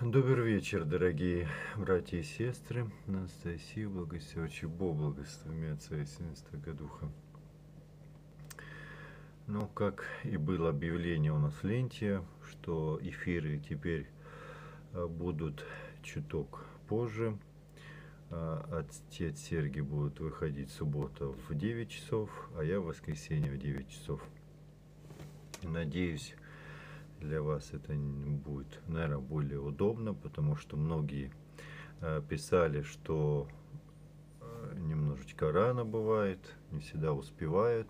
Добрый вечер, дорогие братья и сестры. Анастасия, благословчи Бог, благослови Отца и Синства Годуха. Ну, как и было объявление у нас в ленте, что эфиры теперь а, будут чуток позже. А, Отец Сергий будут выходить в субботу в 9 часов, а я в воскресенье в 9 часов. Надеюсь, для вас это будет, наверное, более удобно, потому что многие э, писали, что э, немножечко рано бывает, не всегда успевают.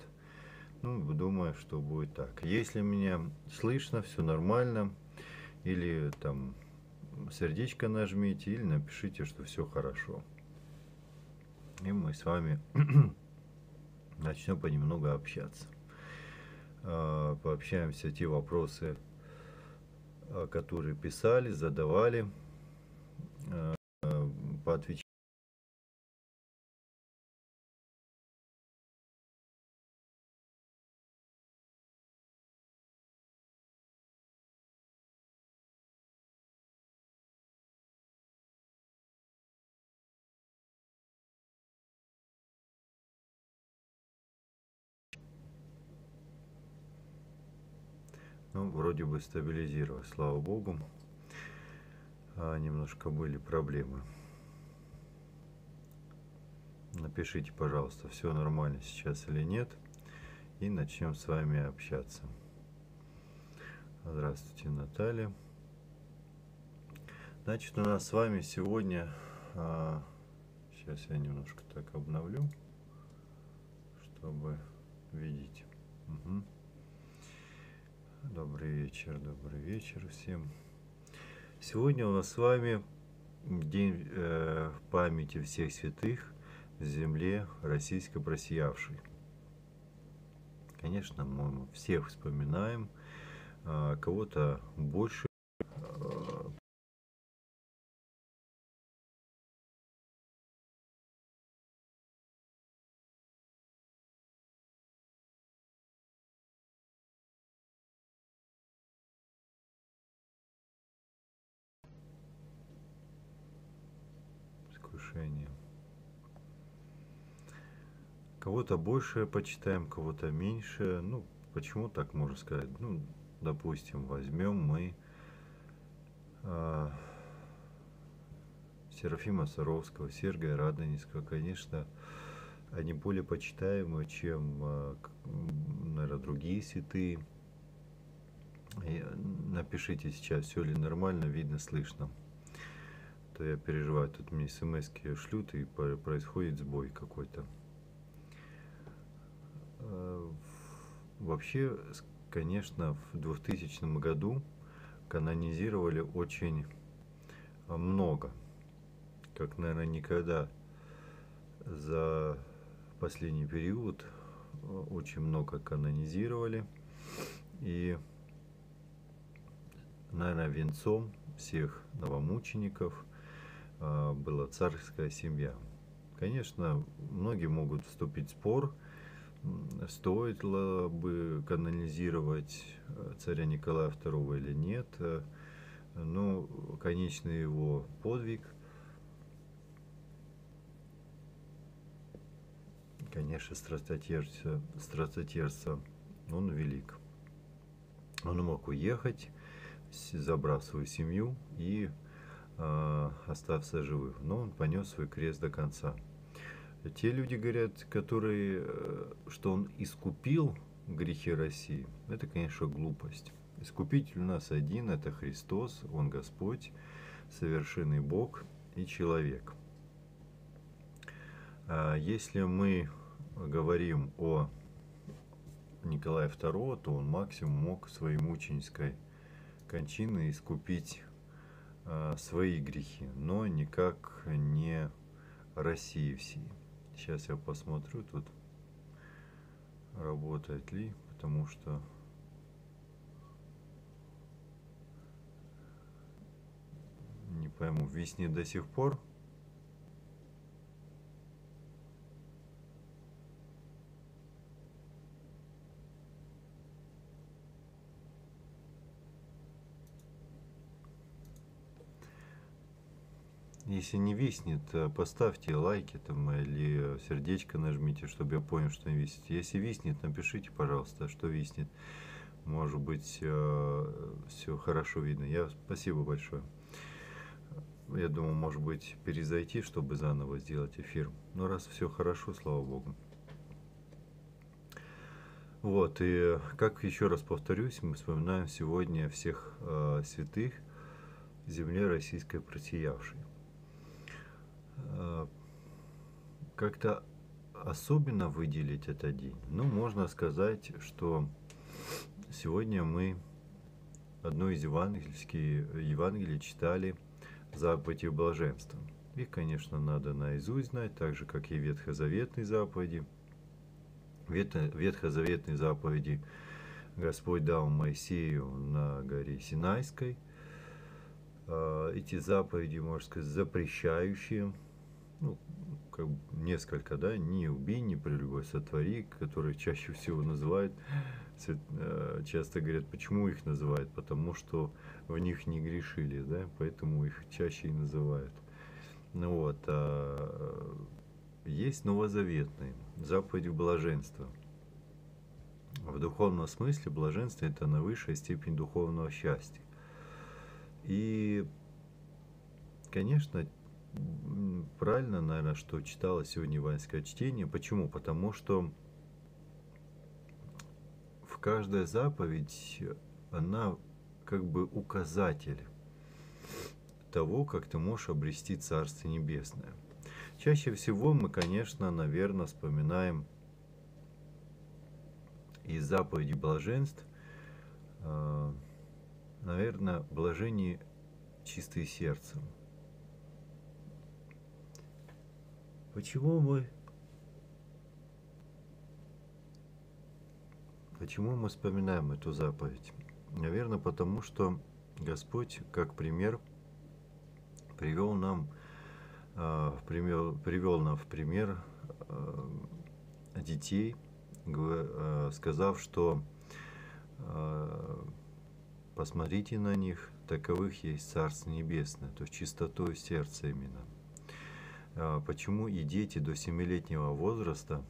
Ну, думаю, что будет так. Если меня слышно, все нормально, или там сердечко нажмите, или напишите, что все хорошо. И мы с вами начнем понемногу общаться. Э, пообщаемся те вопросы, которые писали, задавали, э, поотвечали. Вроде бы стабилизировалось, слава богу. А, немножко были проблемы. Напишите, пожалуйста, все нормально сейчас или нет. И начнем с вами общаться. Здравствуйте, Наталья. Значит, у нас с вами сегодня... А, сейчас я немножко так обновлю, чтобы видеть. Угу. Добрый вечер, добрый вечер всем. Сегодня у нас с вами день э, памяти всех святых в земле российско просиявшей. Конечно, мы всех вспоминаем, э, кого-то больше отношения. Кого-то больше почитаем, кого-то меньше. Ну, почему так можно сказать? Ну, допустим, возьмем мы э, Серафима Саровского, Сергия Радонежского. Конечно, они более почитаемы, чем, э, наверное, другие святые. И напишите сейчас, все ли нормально, видно, слышно то я переживаю. Тут мне смс шлют и происходит сбой какой-то. Вообще, конечно, в 2000 году канонизировали очень много. Как, наверное, никогда за последний период очень много канонизировали. И, наверное, венцом всех новомучеников – а, была царская семья. Конечно, многие могут вступить в спор, стоит ли бы канонизировать э, царя Николая II или нет. Э, но конечный его подвиг, конечно, страстотерца, страстотерца, он велик. Он мог уехать, забрав свою семью и э, остался живым, но он понес свой крест до конца. Те люди говорят, которые, э, что он искупил грехи России, это, конечно, глупость. Искупитель у нас один, это Христос, Он Господь, совершенный Бог и человек. А если мы говорим о Николае II, то он максимум мог своей мученической кончиной искупить Э, свои грехи, но никак не России всей. Сейчас я посмотрю тут, работает ли, потому что не пойму, виснет до сих пор. Если не виснет, э, поставьте лайки там или сердечко нажмите, чтобы я понял, что не виснет. Если виснет, напишите, пожалуйста, что виснет. Может быть, э, все хорошо видно. Я спасибо большое. Я думаю, может быть, перезайти, чтобы заново сделать эфир. Но раз все хорошо, слава богу. Вот, и как еще раз повторюсь, мы вспоминаем сегодня всех э, святых земле российской просиявшей. Э, как-то особенно выделить этот день? Ну, можно сказать, что сегодня мы одно из евангельских Евангелий читали заповеди блаженства. Их, конечно, надо наизусть знать, так же, как и ветхозаветные заповеди – ветхозаветной заповеди Господь дал Моисею на горе Синайской. А, эти заповеди, можно сказать, запрещающие, ну, как несколько, да, не убей, не прелюбой сотвори, которые чаще всего называют, э, часто говорят, почему их называют, потому что в них не грешили, да, поэтому их чаще и называют. Ну вот, а есть новозаветные, заповеди блаженства. В духовном смысле блаженство – это на высшая степень духовного счастья. И, конечно, правильно, наверное, что читала сегодня Иванское чтение. Почему? Потому что в каждой заповедь она как бы указатель того, как ты можешь обрести Царство Небесное. Чаще всего мы, конечно, наверное, вспоминаем из заповеди блаженств, э, наверное, блажение чистые сердцем. Почему мы Почему мы вспоминаем эту заповедь? Наверное, потому что Господь, как пример, привел нам а, привел, привел нам в пример а, детей, а, сказав, что посмотрите на них, таковых есть Царство Небесное, то есть чистотой сердца именно. Почему и дети до семилетнего возраста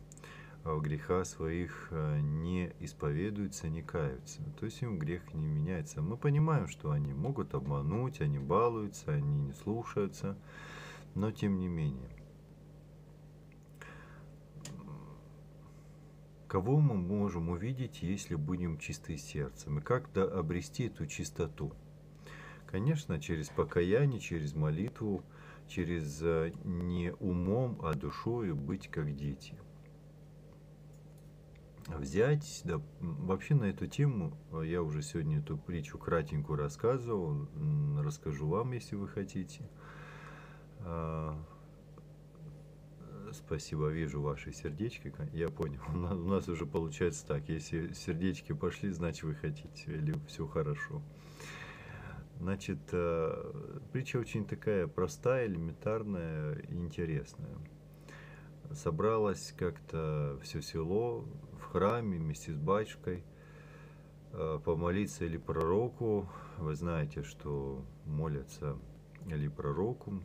в греха своих не исповедуются, не каются. То есть им грех не меняется. Мы понимаем, что они могут обмануть, они балуются, они не слушаются но тем не менее. Кого мы можем увидеть, если будем чисты сердцем? И как обрести эту чистоту? Конечно, через покаяние, через молитву, через э, не умом, а душой быть как дети. Взять, да, вообще на эту тему э, я уже сегодня эту притчу кратенькую рассказывал, расскажу вам, если вы хотите – а, спасибо, вижу ваши сердечки. Я понял. У нас уже получается так. Если сердечки пошли, значит вы хотите. Или все хорошо. Значит, э, притча очень такая простая, элементарная и интересная. Собралось как-то все село в храме вместе с батюшкой э, помолиться или пророку. Вы знаете, что молятся или пророку,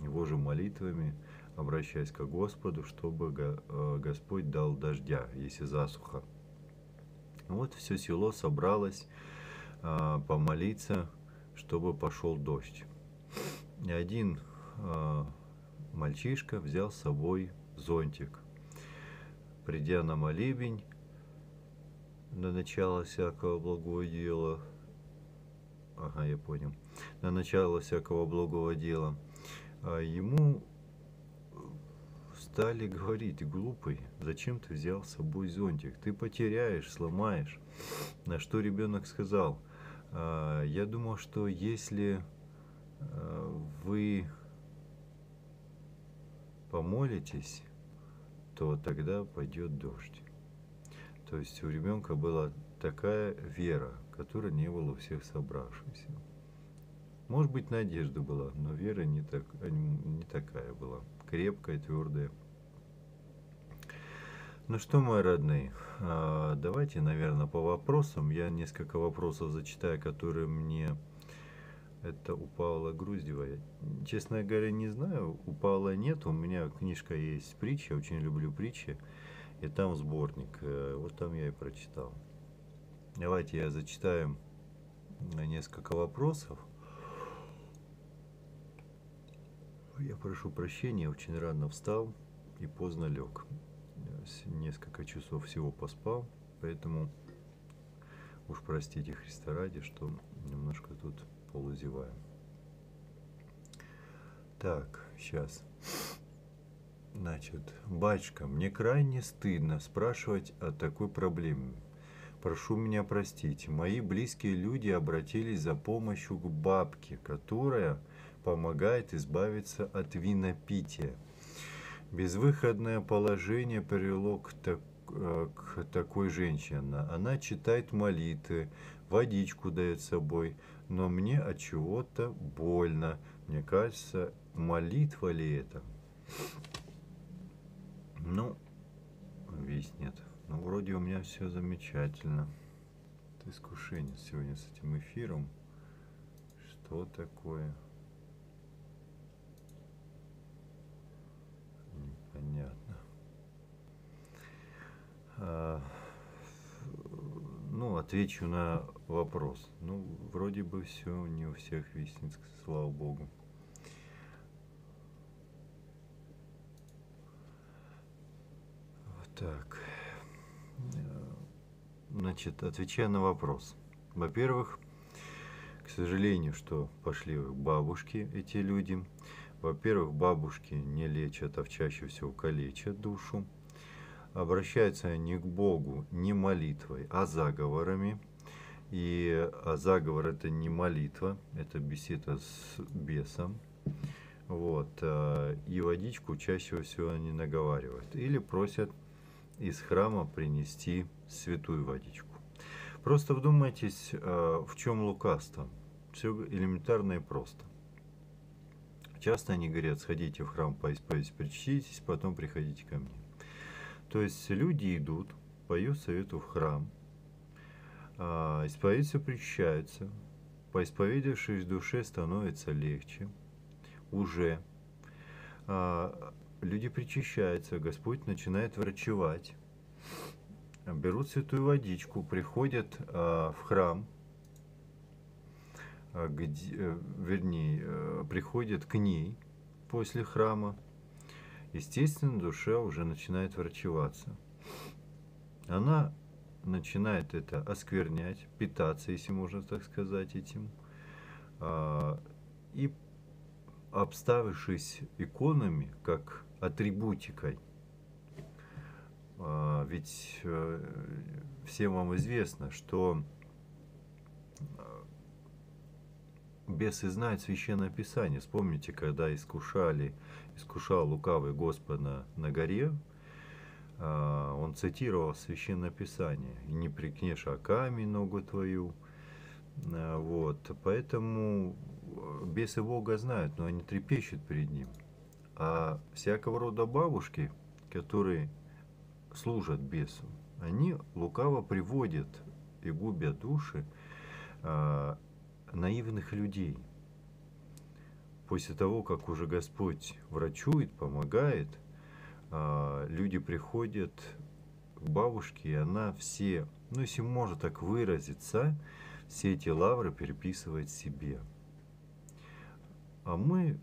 его же молитвами, обращаясь к Господу, чтобы э, Господь дал дождя, если засуха. Вот все село собралось помолиться, чтобы пошел дождь. И один а, мальчишка взял с собой зонтик. Придя на молебень, на начало всякого благого дела, ага, я понял, на начало всякого благого дела – а ему стали говорить, глупый, зачем ты взял с собой зонтик? Ты потеряешь, сломаешь. На что ребенок сказал, «А, я думал, что если а, вы помолитесь, то тогда пойдет дождь. То есть у ребенка была такая вера, которая не было у всех собравшихся. Может быть, надежда была, но вера не, так, не такая была. Крепкая, твердая. Ну что, мои родные, а, давайте, наверное, по вопросам. Я несколько вопросов зачитаю, которые мне Это у Павла Груздева. Я, честно говоря, не знаю. У Павла нет. У меня книжка есть притча. Очень люблю притчи. И там сборник. Э, вот там я и прочитал. Давайте я зачитаю несколько вопросов. Я прошу прощения, очень рано встал и поздно лег. Несколько часов всего поспал, поэтому уж простите Христа ради, что немножко тут полузеваю. Так, сейчас. Значит, батюшка, мне крайне стыдно спрашивать о такой проблеме. Прошу меня простить. Мои близкие люди обратились за помощью к бабке, которая помогает избавиться от винопития. Безвыходное положение привело к, так, э, к такой женщине. Она читает молитвы, водичку дает собой, но мне от чего-то больно. Мне кажется, молитва ли это? Ну, весь нет. Ну, вроде у меня все замечательно. Это искушение сегодня с этим эфиром. Что такое? Непонятно. А, ну, отвечу на вопрос. Ну, вроде бы все не у всех виснет, слава богу. Так. Значит, отвечая на вопрос. Во-первых, к сожалению, что пошли к бабушке эти люди. Во-первых, бабушки не лечат, а чаще всего калечат душу. Обращаются они к Богу не молитвой, а заговорами. И а заговор это не молитва, это беседа с бесом. Вот. А, и водичку чаще всего они наговаривают. Или просят из храма принести святую водичку. Просто вдумайтесь, а, в чем лукавство. Все элементарно и просто. Часто они говорят, сходите в храм поисповедь, причтитесь, потом приходите ко мне. То есть люди идут, поют совету в храм, а, исповедься причащаются, поисповедившись в душе становится легче, уже. А, люди причащаются, Господь начинает врачевать, берут святую водичку, приходят а, в храм, где, э, вернее, э, приходят к ней после храма, естественно, душа уже начинает врачеваться. Она начинает это осквернять, питаться, если можно так сказать, этим. А, и обставившись иконами, как атрибутикой, а, ведь э, всем вам известно, что э, бесы знают священное писание. Вспомните, когда искушали, искушал лукавый Господа на горе, а, он цитировал священное писание. «И не прикнешь о камень ногу твою». А, вот. Поэтому бесы Бога знают, но они трепещут перед ним. А всякого рода бабушки, которые служат бесу, они лукаво приводят и губят души а, наивных людей. После того, как уже Господь врачует, помогает, а, люди приходят к бабушке, и она все, ну если можно так выразиться, все эти лавры переписывает себе. А мы,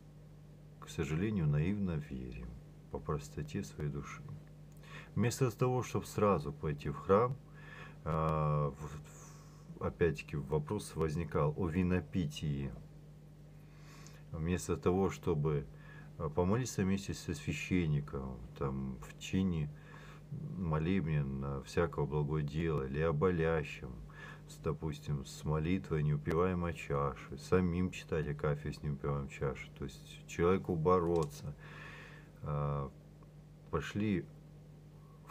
к сожалению, наивно верим по простоте своей души. Вместо того, чтобы сразу пойти в храм, а, опять-таки вопрос возникал о винопитии. Вместо того, чтобы а, помолиться вместе со священником, там, в чине молебен всякого благого дела, или о болящем, с, допустим, с молитвой неупиваемой чаши, самим читать Акафию с неупиваемой чаши, то есть человеку бороться. А, пошли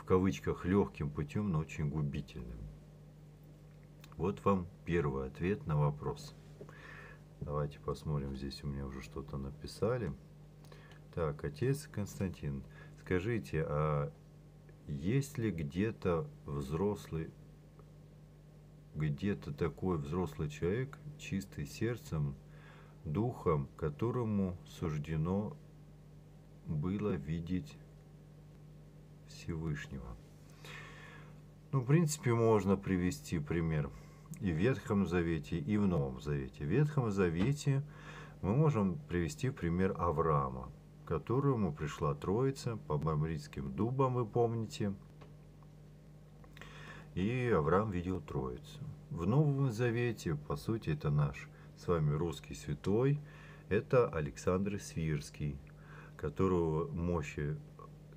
кавычках легким путем, но очень губительным. Вот вам первый ответ на вопрос. Давайте посмотрим, здесь у меня уже что-то написали. Так, отец Константин, скажите, а есть ли где-то взрослый, где-то такой взрослый человек, чистый сердцем, духом, которому суждено было видеть Всевышнего. Ну, в принципе, можно привести пример и в Ветхом Завете, и в Новом Завете. В Ветхом Завете мы можем привести пример Авраама, которому пришла Троица по Мамритским дубам, вы помните. И Авраам видел Троицу. В Новом Завете, по сути, это наш с вами русский святой, это Александр Свирский, которого мощи,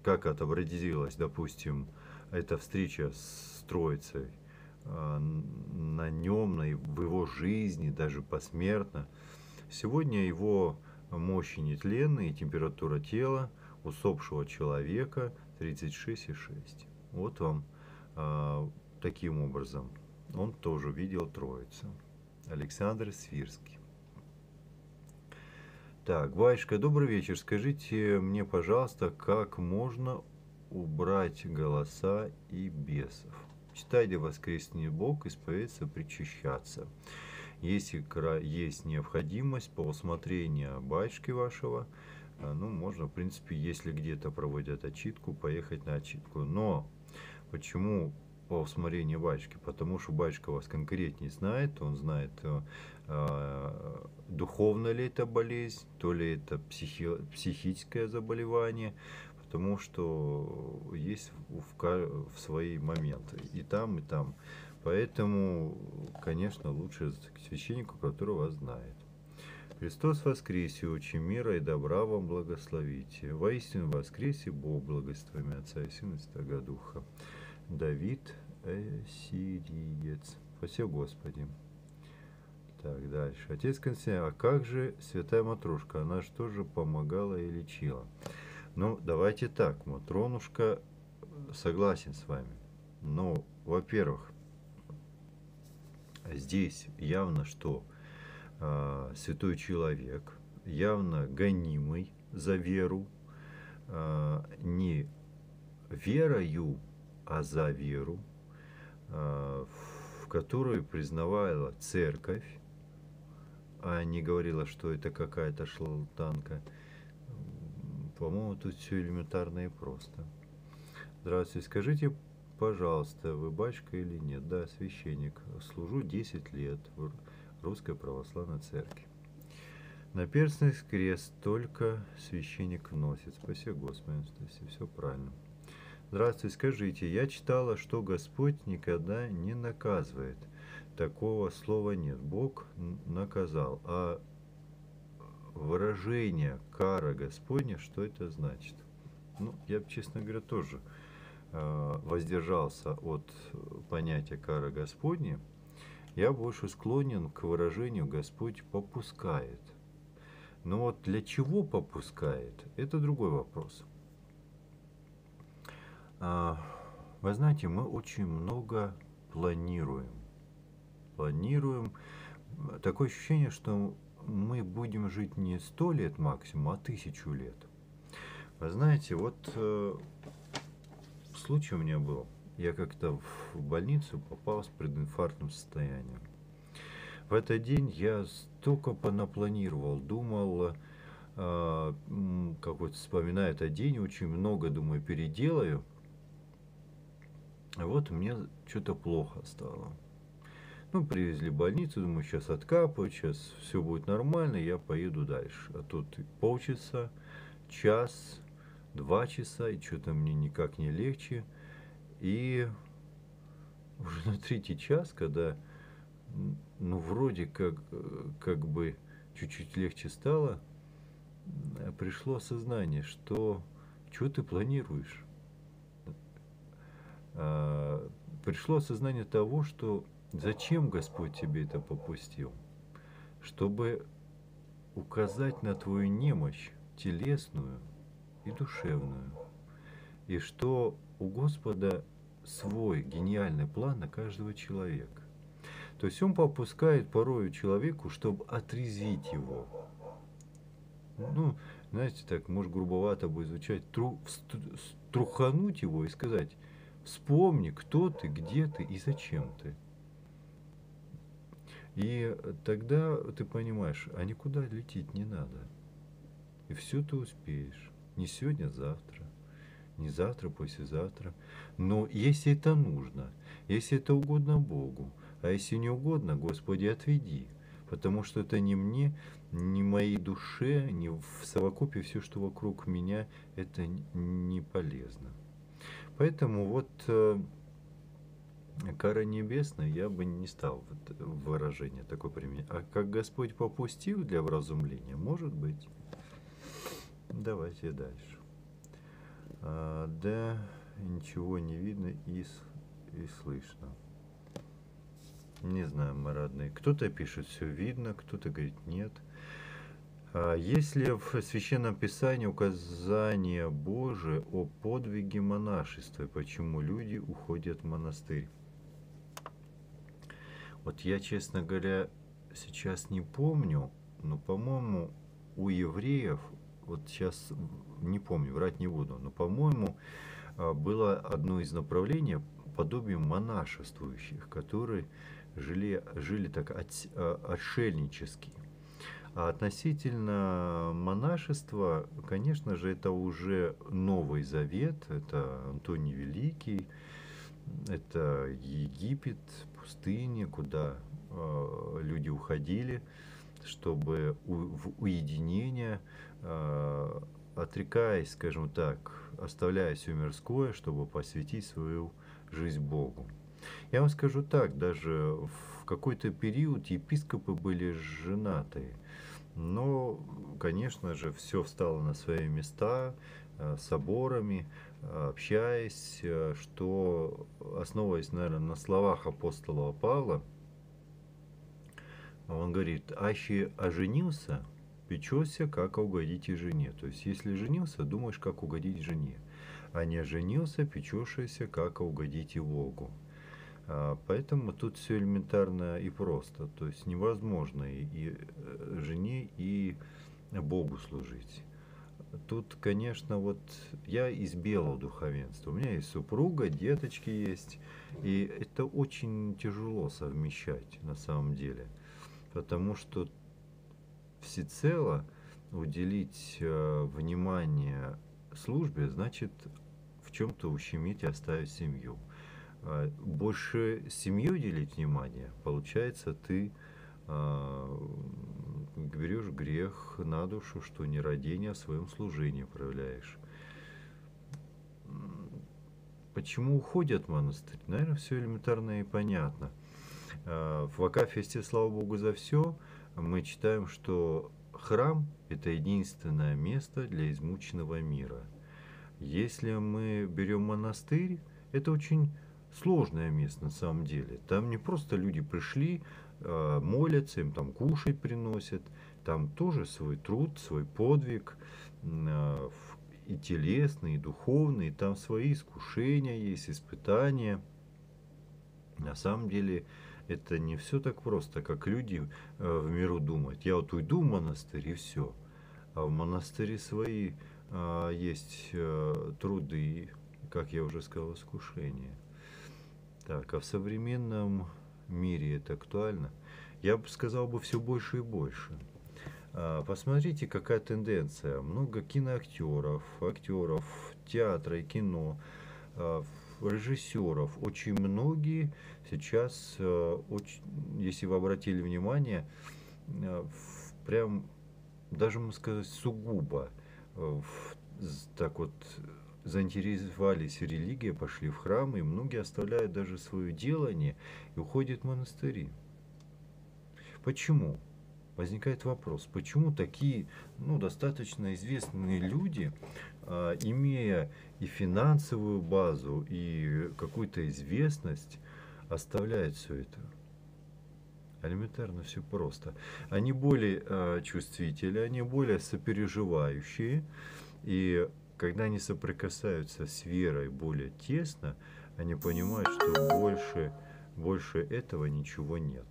как отобразилась, допустим, эта встреча с Троицей на нем, на, в его жизни, даже посмертно. Сегодня его мощи нетленные, температура тела усопшего человека 36,6. Вот вам а, таким образом. Он тоже видел Троицу. Александр Свирский. Так, Ваечка, добрый вечер. Скажите мне, пожалуйста, как можно убрать голоса и бесов? Читайте воскресный Бог, исповедаться, причащаться. Если есть необходимость по усмотрению батюшки вашего, а, ну, можно, в принципе, если где-то проводят отчитку, поехать на отчитку. Но почему по усмотрению батюшки? Потому что батюшка вас конкретнее знает, он знает, э, э, духовно ли это болезнь, то ли это психи, психическое заболевание, потому что есть в, в свои моменты и там, и там. Поэтому, конечно, лучше к священнику, который вас знает. Христос воскресе, учи мира и добра вам благословите. Воистину воскресе Бог благословен Отца и Сына и Святого Духа. Давид Сириец. Спасибо, Господи. Так, дальше. Отец Константин, а как же святая Матрушка? Она же тоже помогала и лечила. Ну, давайте так, Матронушка согласен с вами. Ну, во-первых, здесь явно, что э, святой человек, явно гонимый за веру, э, не верою, а за веру, э, в которую признавала церковь, а не говорила, что это какая-то шалтанка. По-моему, тут все элементарно и просто. Здравствуйте, скажите, пожалуйста, вы батюшка или нет? Да, священник. Служу 10 лет в Русской Православной Церкви. На перстный крест только священник носит. Спасибо, Господи, Анастасия, все правильно. Здравствуйте, скажите, я читала, что Господь никогда не наказывает. Такого слова нет. Бог наказал. А выражение кара Господня, что это значит? Ну, я, честно говоря, тоже э, воздержался от понятия кара Господня. Я больше склонен к выражению Господь попускает. Но вот для чего попускает, это другой вопрос. А, вы знаете, мы очень много планируем. Планируем. Такое ощущение, что мы будем жить не сто лет максимум, а тысячу лет. Вы знаете, вот э, случай у меня был. Я как-то в больницу попал с прединфарктным состоянием. В этот день я столько понапланировал, думал, э, как вот вспоминаю этот день, очень много, думаю, переделаю. Вот мне что-то плохо стало. Ну, привезли в больницу, думаю, сейчас откапывают, сейчас все будет нормально, я поеду дальше. А тут полчаса, час, два часа, и что-то мне никак не легче. И уже на третий час, когда, ну, вроде как, как бы чуть-чуть легче стало, пришло осознание, что что ты планируешь? А, пришло осознание того, что Зачем Господь тебе это попустил? Чтобы указать на твою немощь телесную и душевную. И что у Господа свой гениальный план на каждого человека. То есть он попускает порою человеку, чтобы отрезвить его. Ну, знаете, так, может, грубовато будет звучать, тру, струхануть его и сказать, вспомни, кто ты, где ты и зачем ты. И тогда ты понимаешь, а никуда лететь не надо. И все ты успеешь. Не сегодня, а завтра. Не завтра, послезавтра. Но если это нужно, если это угодно Богу, а если не угодно, Господи, отведи. Потому что это не мне, не моей душе, не в совокупе все, что вокруг меня, это не полезно. Поэтому вот э, кара небесная я бы не стал выражение такое применять. А как Господь попустил для вразумления, может быть. Давайте дальше. А, да, ничего не видно и, и слышно. Не знаю, мы родные. Кто-то пишет, все видно, кто-то говорит, нет. А если в Священном Писании указание Божие о подвиге монашества, почему люди уходят в монастырь? Вот я, честно говоря, сейчас не помню, но, по-моему, у евреев, вот сейчас не помню, врать не буду, но, по-моему, а, было одно из направлений подобием монашествующих, которые жили, жили так от, а, отшельнически. А относительно монашества, конечно же, это уже Новый Завет, это Антоний Великий, это Египет, пустыня, куда э, люди уходили, чтобы у, в уединение, э, отрекаясь, скажем так, оставляя все мирское, чтобы посвятить свою жизнь Богу. Я вам скажу так, даже в какой-то период епископы были женатые. Но, конечно же, все встало на свои места э, соборами, общаясь, э, что, основываясь, наверное, на словах апостола Павла, он говорит, аще оженился, печешься, как угодить и жене. То есть, если женился, думаешь, как угодить жене. А не женился, печешься, как угодить и Богу. А, поэтому тут все элементарно и просто. То есть невозможно и, э, жене, и Богу служить. Тут, конечно, вот я из белого духовенства. У меня есть супруга, деточки есть. И это очень тяжело совмещать на самом деле. Потому что всецело уделить э, внимание службе, значит в чем-то ущемить и оставить семью. А больше семью уделить внимание, получается, ты э, берешь грех на душу, что не родение, а своем служении проявляешь. Почему уходят монастырь? Наверное, все элементарно и понятно. А, в Акафесте, слава Богу, за все мы читаем, что храм – это единственное место для измученного мира. Если мы берем монастырь, это очень сложное место на самом деле. Там не просто люди пришли, а, молятся, им там кушать приносят. Там тоже свой труд, свой подвиг, а, и телесный, и духовный, там свои искушения есть, испытания. На самом деле это не все так просто, как люди а, в миру думают. Я вот уйду в монастырь и все. А в монастыре свои есть труды, как я уже сказал, искушения. Так, а в современном мире это актуально? Я бы сказал бы все больше и больше. А, посмотрите, какая тенденция. Много киноактеров, актеров, театра и кино, а, режиссеров. Очень многие сейчас, а, очень, если вы обратили внимание, прям даже, можно сказать, сугубо так вот заинтересовались религией, пошли в храмы, и многие оставляют даже свое делание и уходят в монастыри. Почему? Возникает вопрос, почему такие ну, достаточно известные люди, а, имея и финансовую базу, и какую-то известность, оставляют все это? Элементарно все просто. Они более э, чувствительные, они более сопереживающие, и когда они соприкасаются с верой более тесно, они понимают, что больше, больше этого ничего нет.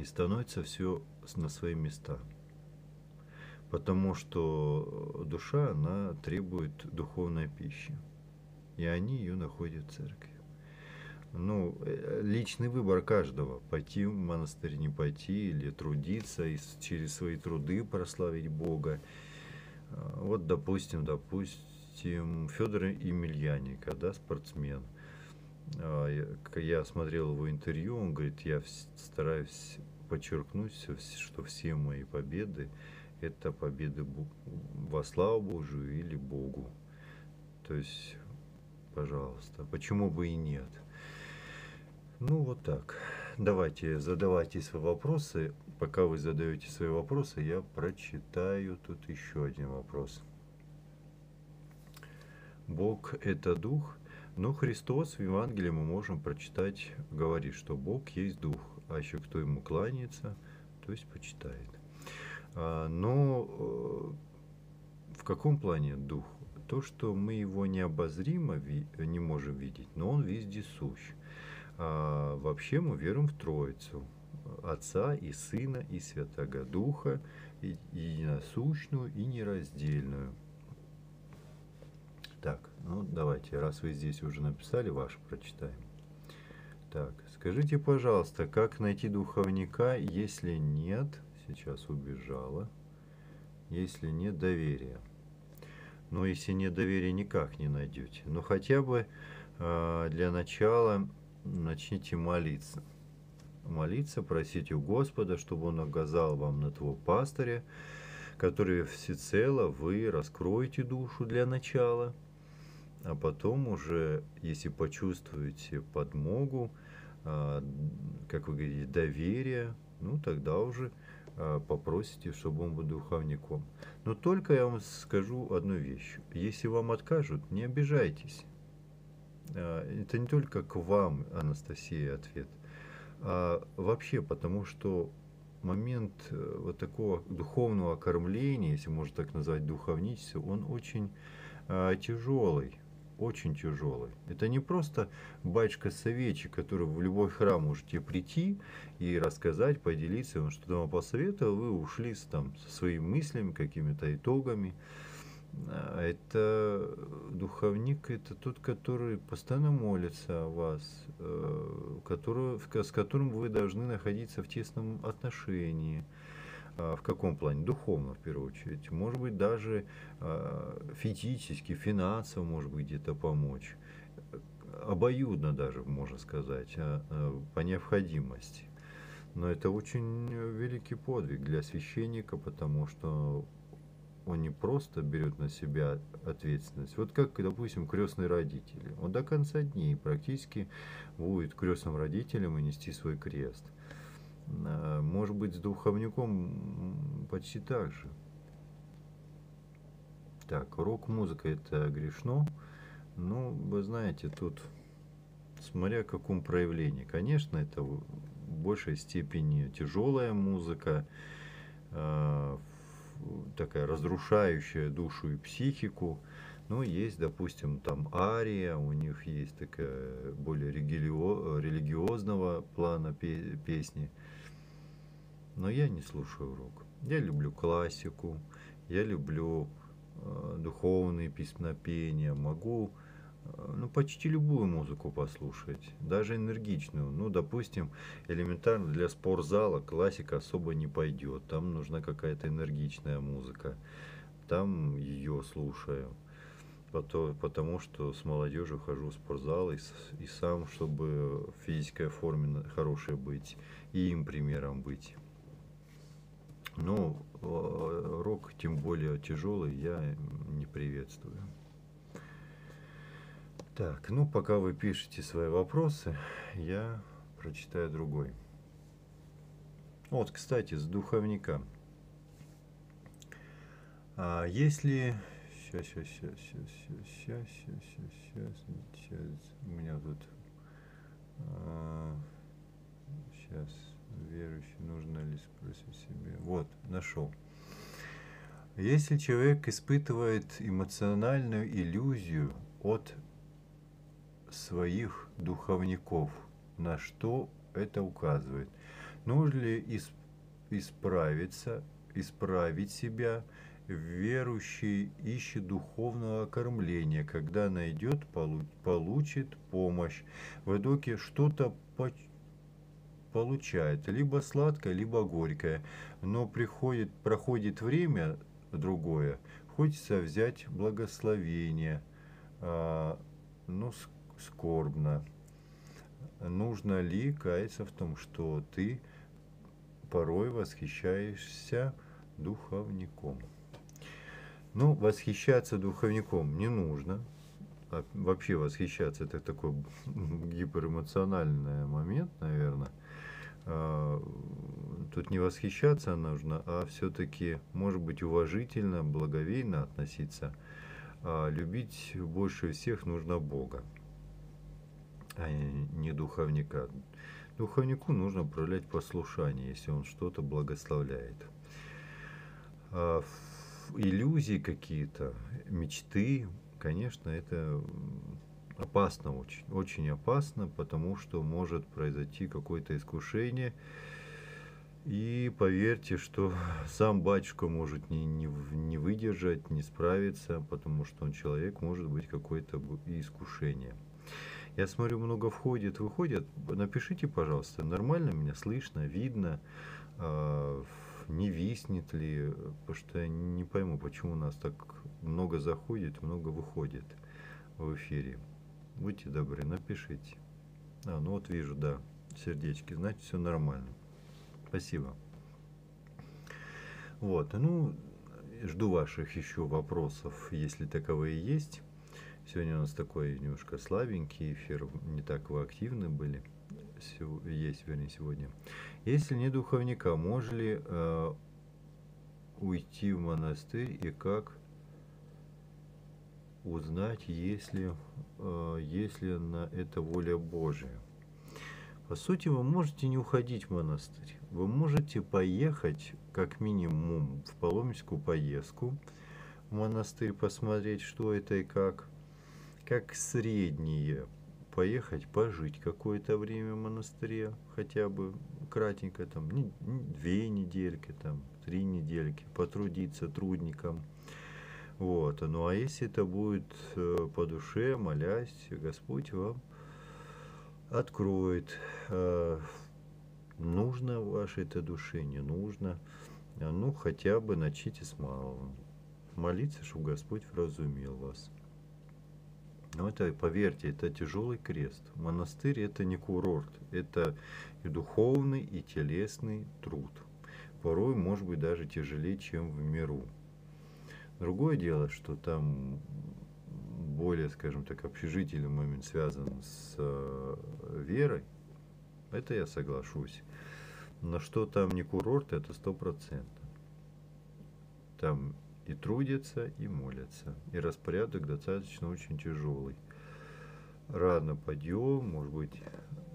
И становится все на свои места. Потому что душа, она требует духовной пищи. И они ее находят в церкви. Ну, э, личный выбор каждого. Пойти в монастырь, не пойти, или трудиться, и через свои труды прославить Бога. Вот, допустим, допустим, Федор Емельяненко, да, спортсмен. А, я смотрел его интервью, он говорит, я стараюсь подчеркнуть, что все мои победы – это победы во славу Божию или Богу. То есть, пожалуйста, почему бы и нет? Ну, вот так. Давайте, задавайте свои вопросы. Пока вы задаете свои вопросы, я прочитаю тут еще один вопрос. Бог – это Дух, но Христос в Евангелии мы можем прочитать, говорит, что Бог есть Дух, а еще кто ему кланяется, то есть почитает. А, но э, в каком плане Дух? То, что мы его необозримо не можем видеть, но он везде сущ. А вообще мы верим в Троицу, Отца и Сына и Святого Духа, и единосущную и нераздельную. Так, ну давайте, раз вы здесь уже написали, ваш прочитаем. Так, скажите, пожалуйста, как найти духовника, если нет, сейчас убежала, если нет доверия? Но если нет доверия, никак не найдете. Но хотя бы э, для начала начните молиться. Молиться, просить у Господа, чтобы Он оказал вам на твоего пастыря, который всецело вы раскроете душу для начала, а потом уже, если почувствуете подмогу, а, как вы говорите, доверие, ну тогда уже а, попросите, чтобы он был духовником. Но только я вам скажу одну вещь. Если вам откажут, не обижайтесь. А, это не только к вам, Анастасия, ответ, а вообще потому, что момент э, вот такого духовного кормления, если можно так назвать духовничество, он очень а, тяжелый, очень тяжелый. Это не просто батюшка-советчик, который в любой храм можете прийти и рассказать, поделиться, он что-то вам посоветовал, вы ушли с, там, со своими мыслями, какими-то итогами. А, это духовник, это тот, который постоянно молится о вас, э, который, с которым вы должны находиться в тесном отношении. А, в каком плане? Духовно, в первую очередь. Может быть, даже а, физически, финансово, может быть, где-то помочь. Обоюдно даже, можно сказать, по необходимости. Но это очень великий подвиг для священника, потому что он не просто берет на себя ответственность. Вот как, допустим, крестные родители. Он до конца дней практически будет крестным родителем и нести свой крест. А, может быть, с духовником почти так же. Так, рок-музыка это грешно. Ну, вы знаете, тут смотря в каком проявлении. Конечно, это в большей степени тяжелая музыка, а, такая разрушающая душу и психику. Ну, есть, допустим, там ария, у них есть такая более религио религиозного плана песни. Но я не слушаю рок. Я люблю классику, я люблю э, духовные песнопения, могу ну, почти любую музыку послушать, даже энергичную. Ну, допустим, элементарно для спортзала классика особо не пойдет. Там нужна какая-то энергичная музыка. Там ее слушаю. Потому что с молодежью хожу в спортзал и, и сам, чтобы в физической форме хорошей быть, и им примером быть. Но э, рок, тем более тяжелый, я не приветствую. Так, ну пока вы пишете свои вопросы, я прочитаю другой. Вот, кстати, с духовника. А если... Сейчас, сейчас, сейчас, сейчас, сейчас, сейчас, сейчас, сейчас, у меня тут... А, сейчас, верующий, нужно ли спросить себе. Вот, нашел. Если человек испытывает эмоциональную иллюзию от своих духовников. На что это указывает? Нужно ли исправиться, исправить себя? Верующий ищет духовного кормления. Когда найдет, получит помощь. В итоге что-то получает либо сладкое, либо горькое. Но приходит, проходит время другое, хочется взять благословение, а, ну, скорбно. Нужно ли каяться в том, что ты порой восхищаешься духовником? Ну, восхищаться духовником не нужно. А вообще восхищаться это такой гиперэмоциональный момент, наверное. А, тут не восхищаться нужно, а все-таки, может быть, уважительно, благовейно относиться. А любить больше всех нужно Бога, а не духовника. Духовнику нужно проявлять послушание, если он что-то благословляет. А иллюзии какие-то, мечты, конечно, это опасно очень, очень опасно, потому что может произойти какое-то искушение. И поверьте, что сам батюшка может не, не, не выдержать, не справиться, потому что он человек, может быть какое-то искушение. Я смотрю, много входит, выходит. Напишите, пожалуйста, нормально меня слышно, видно. Э, не виснет ли, потому что я не пойму, почему у нас так много заходит, много выходит в эфире. Будьте добры, напишите. А, ну вот вижу, да, сердечки, значит все нормально. Спасибо. Вот, ну, жду ваших еще вопросов, если таковые есть. Сегодня у нас такой немножко слабенький эфир, не так вы активны были есть, вернее, сегодня. Если не духовника, можно ли э, уйти в монастырь и как узнать, если, э, если на это воля Божия? По сути, вы можете не уходить в монастырь. Вы можете поехать, как минимум, в паломническую поездку в монастырь, посмотреть, что это и как, как среднее поехать пожить какое-то время в монастыре, хотя бы кратенько, там, не, не, две недельки, там, три недельки, потрудиться трудникам. Вот. Ну а если это будет э, по душе, молясь, Господь вам откроет. Э, нужно вашей это душе, не нужно. Ну, хотя бы начните с малого. Молиться, чтобы Господь вразумил вас. Но это, поверьте, это тяжелый крест. Монастырь это не курорт, это и духовный, и телесный труд. Порой, может быть, даже тяжелее, чем в миру. Другое дело, что там более, скажем так, общежительный момент связан с э, верой. Это я соглашусь. Но что там не курорт, это сто процентов. Там и трудятся, и молятся. И распорядок достаточно очень тяжелый. Рано подъем, может быть,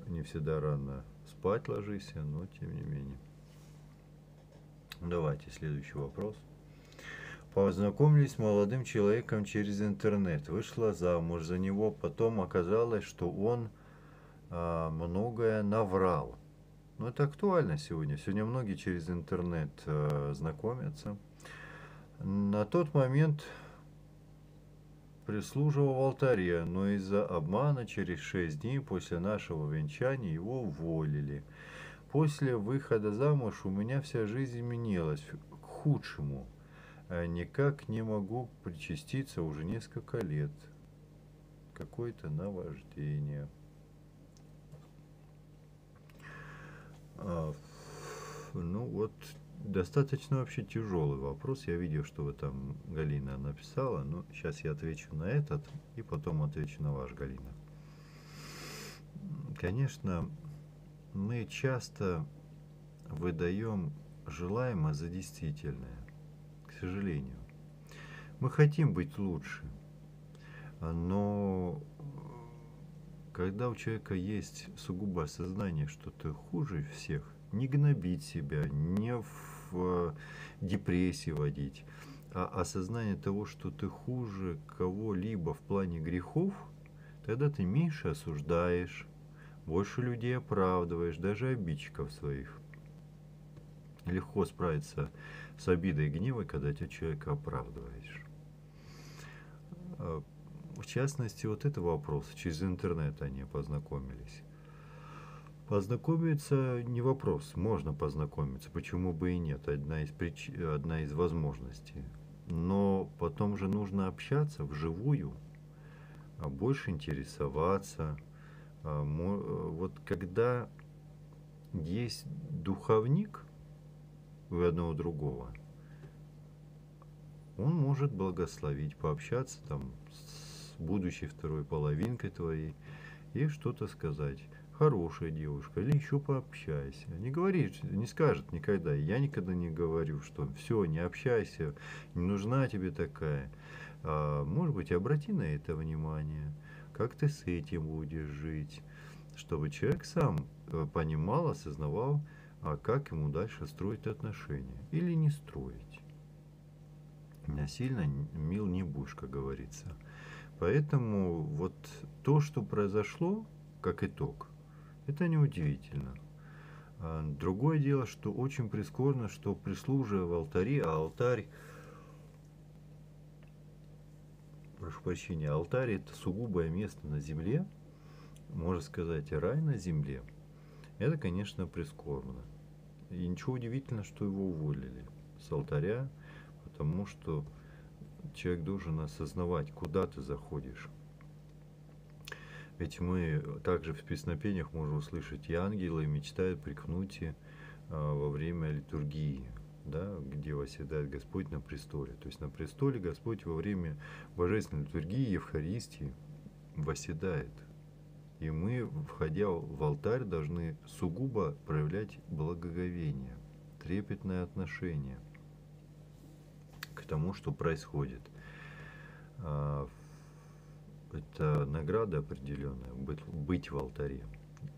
не всегда рано спать ложишься, но тем не менее. Давайте следующий вопрос. Познакомились с молодым человеком через интернет. Вышла замуж за него, потом оказалось, что он а, многое наврал. Но это актуально сегодня. Сегодня многие через интернет а, знакомятся. На тот момент прислуживал в алтаре, но из-за обмана через шесть дней после нашего венчания его уволили. После выхода замуж у меня вся жизнь изменилась к худшему. А никак не могу причаститься уже несколько лет. Какое-то наваждение. А, ну вот достаточно вообще тяжелый вопрос. Я видел, что вы там, Галина, написала. Но сейчас я отвечу на этот и потом отвечу на ваш, Галина. Конечно, мы часто выдаем желаемое за действительное, к сожалению. Мы хотим быть лучше, но когда у человека есть сугубо осознание, что ты хуже всех, не гнобить себя, не в э, депрессии водить, а осознание того, что ты хуже кого-либо в плане грехов, тогда ты меньше осуждаешь, больше людей оправдываешь, даже обидчиков своих. Легко справиться с обидой и гневом, когда ты человека оправдываешь. А, в частности, вот это вопрос, через интернет они познакомились. Познакомиться не вопрос, можно познакомиться, почему бы и нет, одна из, прич... одна из возможностей. Но потом же нужно общаться вживую, а больше интересоваться. А, вот когда есть духовник у одного другого, он может благословить, пообщаться там с будущей второй половинкой твоей и что-то сказать хорошая девушка, или еще пообщайся. Не говорит, не скажет никогда. Я никогда не говорю, что все, не общайся, не нужна тебе такая. А, может быть, обрати на это внимание, как ты с этим будешь жить, чтобы человек сам э, понимал, осознавал, а как ему дальше строить отношения или не строить. Насильно мил не будешь, как говорится. Поэтому вот то, что произошло, как итог, это неудивительно. А, другое дело, что очень прискорбно, что прислуживая в алтаре, а алтарь, прошу прощения, алтарь это сугубое место на земле, можно сказать, рай на земле, это, конечно, прискорбно. И ничего удивительного, что его уволили с алтаря, потому что человек должен осознавать, куда ты заходишь. Ведь мы также в песнопениях можем услышать, и ангелы мечтают при кнуте а, во время литургии, да, где восседает Господь на престоле. То есть на престоле Господь во время божественной литургии, Евхаристии восседает. И мы, входя в алтарь, должны сугубо проявлять благоговение, трепетное отношение к тому, что происходит. А, это награда определенная, быть, быть в алтаре.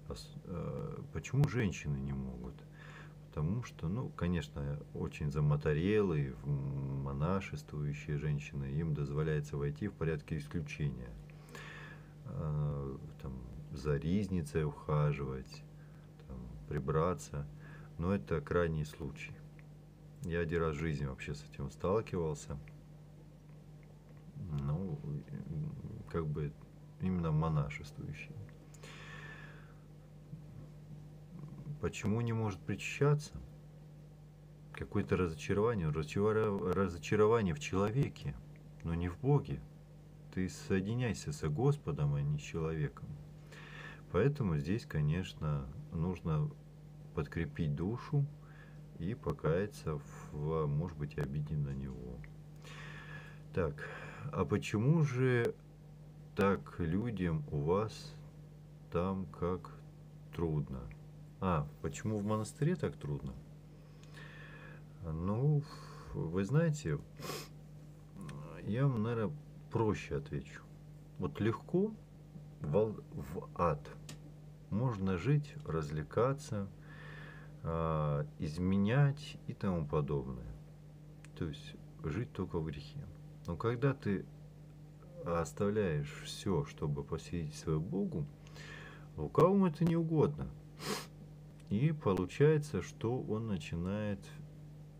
А, э, почему женщины не могут? Потому что, ну, конечно, очень замоторелые, монашествующие женщины, им дозволяется войти в порядке исключения. Э, там, за ризницей ухаживать, там, прибраться. Но это крайний случай. Я один раз в жизни вообще с этим сталкивался. Ну, как бы именно монашествующий. Почему не может причащаться? Какое-то разочарование, разочарование в человеке, но не в Боге. Ты соединяйся со Господом, а не с человеком. Поэтому здесь, конечно, нужно подкрепить душу и покаяться в, может быть, обиде на него. Так, а почему же так людям у вас там как трудно. А, почему в монастыре так трудно? Ну, вы знаете, я вам, наверное, проще отвечу. Вот легко в, в ад можно жить, развлекаться, э, изменять и тому подобное. То есть жить только в грехе. Но когда ты оставляешь все, чтобы посвятить свою Богу, лукавому это не угодно. И получается, что он начинает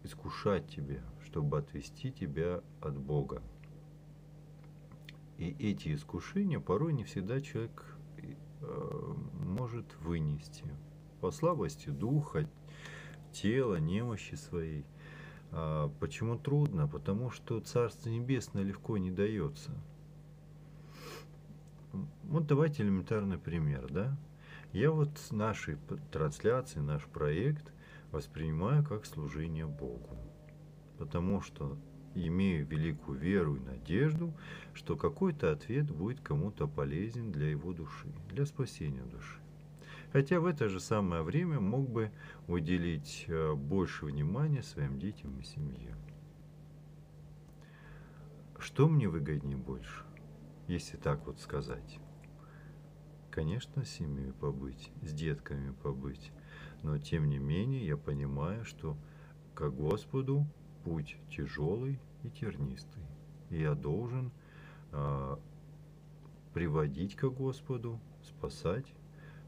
искушать тебя, чтобы отвести тебя от Бога. И эти искушения порой не всегда человек э, может вынести. По слабости духа, тела, немощи своей. А почему трудно? Потому что Царство Небесное легко не дается. Вот давайте элементарный пример, да? Я вот нашей трансляции, наш проект воспринимаю как служение Богу. Потому что имею великую веру и надежду, что какой-то ответ будет кому-то полезен для его души, для спасения души. Хотя в это же самое время мог бы уделить э, больше внимания своим детям и семье. Что мне выгоднее больше? если так вот сказать. Конечно, с семьей побыть, с детками побыть, но тем не менее я понимаю, что к Господу путь тяжелый и тернистый. И я должен э, приводить к Господу, спасать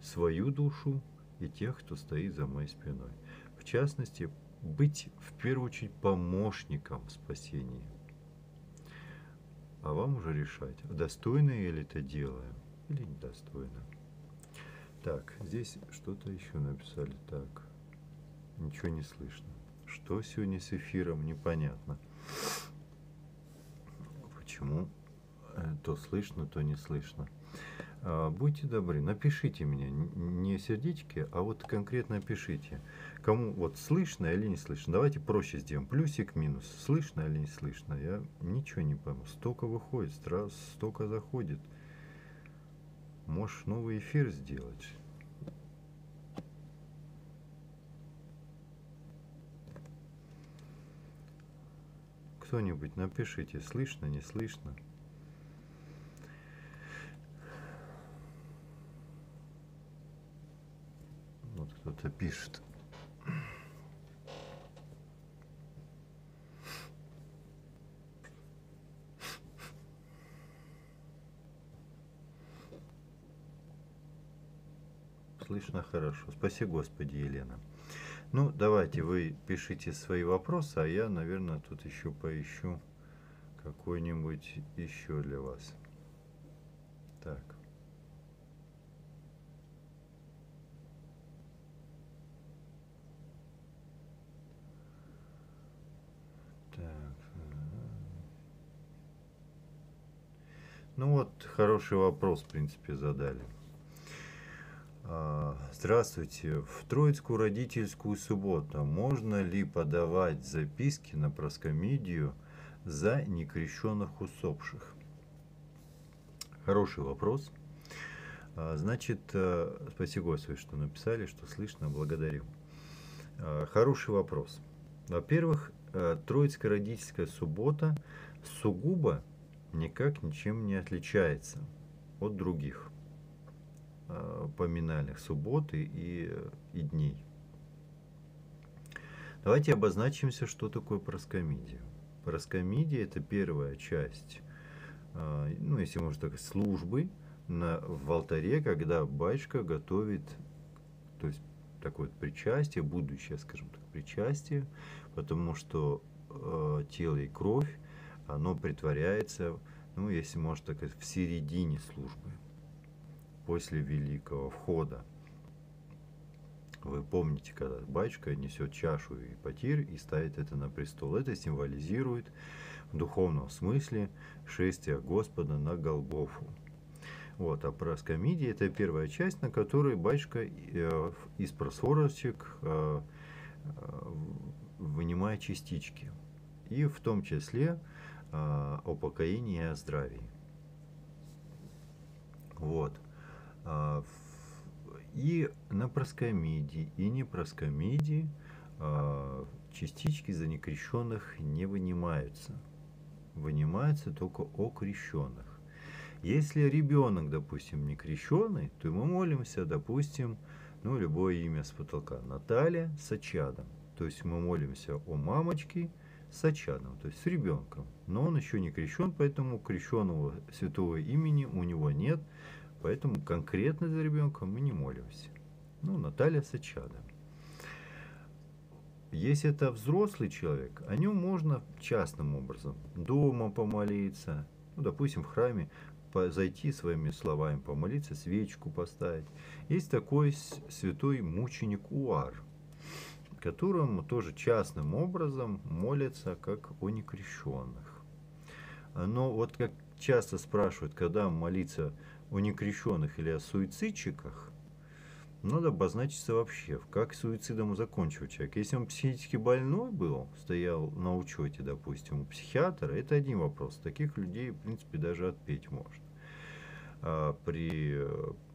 свою душу и тех, кто стоит за моей спиной. В частности, быть в первую очередь помощником в спасении а вам уже решать, достойно ли это делаю или недостойно. Так, здесь что-то еще написали. Так, ничего не слышно. Что сегодня с эфиром, непонятно. Почему э, то слышно, то не слышно. А, будьте добры, напишите мне, не сердечки, а вот конкретно пишите, кому вот слышно или не слышно. Давайте проще сделаем, плюсик, минус, слышно или не слышно. Я ничего не пойму, столько выходит, столько заходит. Можешь новый эфир сделать. Кто-нибудь напишите, слышно, не слышно. кто-то пишет. Слышно хорошо. Спасибо, Господи, Елена. Ну, давайте вы пишите свои вопросы, а я, наверное, тут еще поищу какой-нибудь еще для вас. Так. Ну вот, хороший вопрос, в принципе, задали. А, здравствуйте. В Троицкую родительскую субботу можно ли подавать записки на проскомидию за некрещенных усопших? Хороший вопрос. А, значит, э, спасибо, Господи, что написали, что слышно, благодарю. А, хороший вопрос. Во-первых, Троицкая родительская суббота сугубо никак ничем не отличается от других э, поминальных субботы и, и дней. Давайте обозначимся, что такое проскомидия. Проскомидия – это первая часть, э, ну, если можно так сказать, службы на, в алтаре, когда батюшка готовит, то есть такое вот причастие, будущее, скажем так, причастие, потому что э, тело и кровь оно притворяется, ну, если можно так сказать, в середине службы, после великого входа. Вы помните, когда батюшка несет чашу и потир и ставит это на престол. Это символизирует в духовном смысле шествие Господа на Голгофу. Вот, а проскомидия – это первая часть, на которой батюшка э, из просворочек э, э, вынимает частички. И в том числе о упокоении и о здравии. Вот. А, и на проскомидии, и не проскомидии а, частички за некрещенных не вынимаются. Вынимаются только о крещенных. Если ребенок, допустим, не крещенный, то мы молимся, допустим, ну, любое имя с потолка. Наталья с очадом. То есть мы молимся о мамочке, с очадом, то есть с ребенком. Но он еще не крещен, поэтому крещенного святого имени у него нет, поэтому конкретно за ребенка мы не молимся. Ну, Наталья с очадом. Если это взрослый человек, о нем можно частным образом дома помолиться, ну, допустим, в храме зайти своими словами помолиться, свечку поставить. Есть такой святой мученик Уар – которому тоже частным образом молятся как о некрещенных. Но вот как часто спрашивают, когда молиться о некрещенных или о суицидчиках, надо обозначиться вообще, как суицидом закончил человек. Если он психически больной был, стоял на учете, допустим, у психиатра, это один вопрос. Таких людей, в принципе, даже отпеть можно. А при,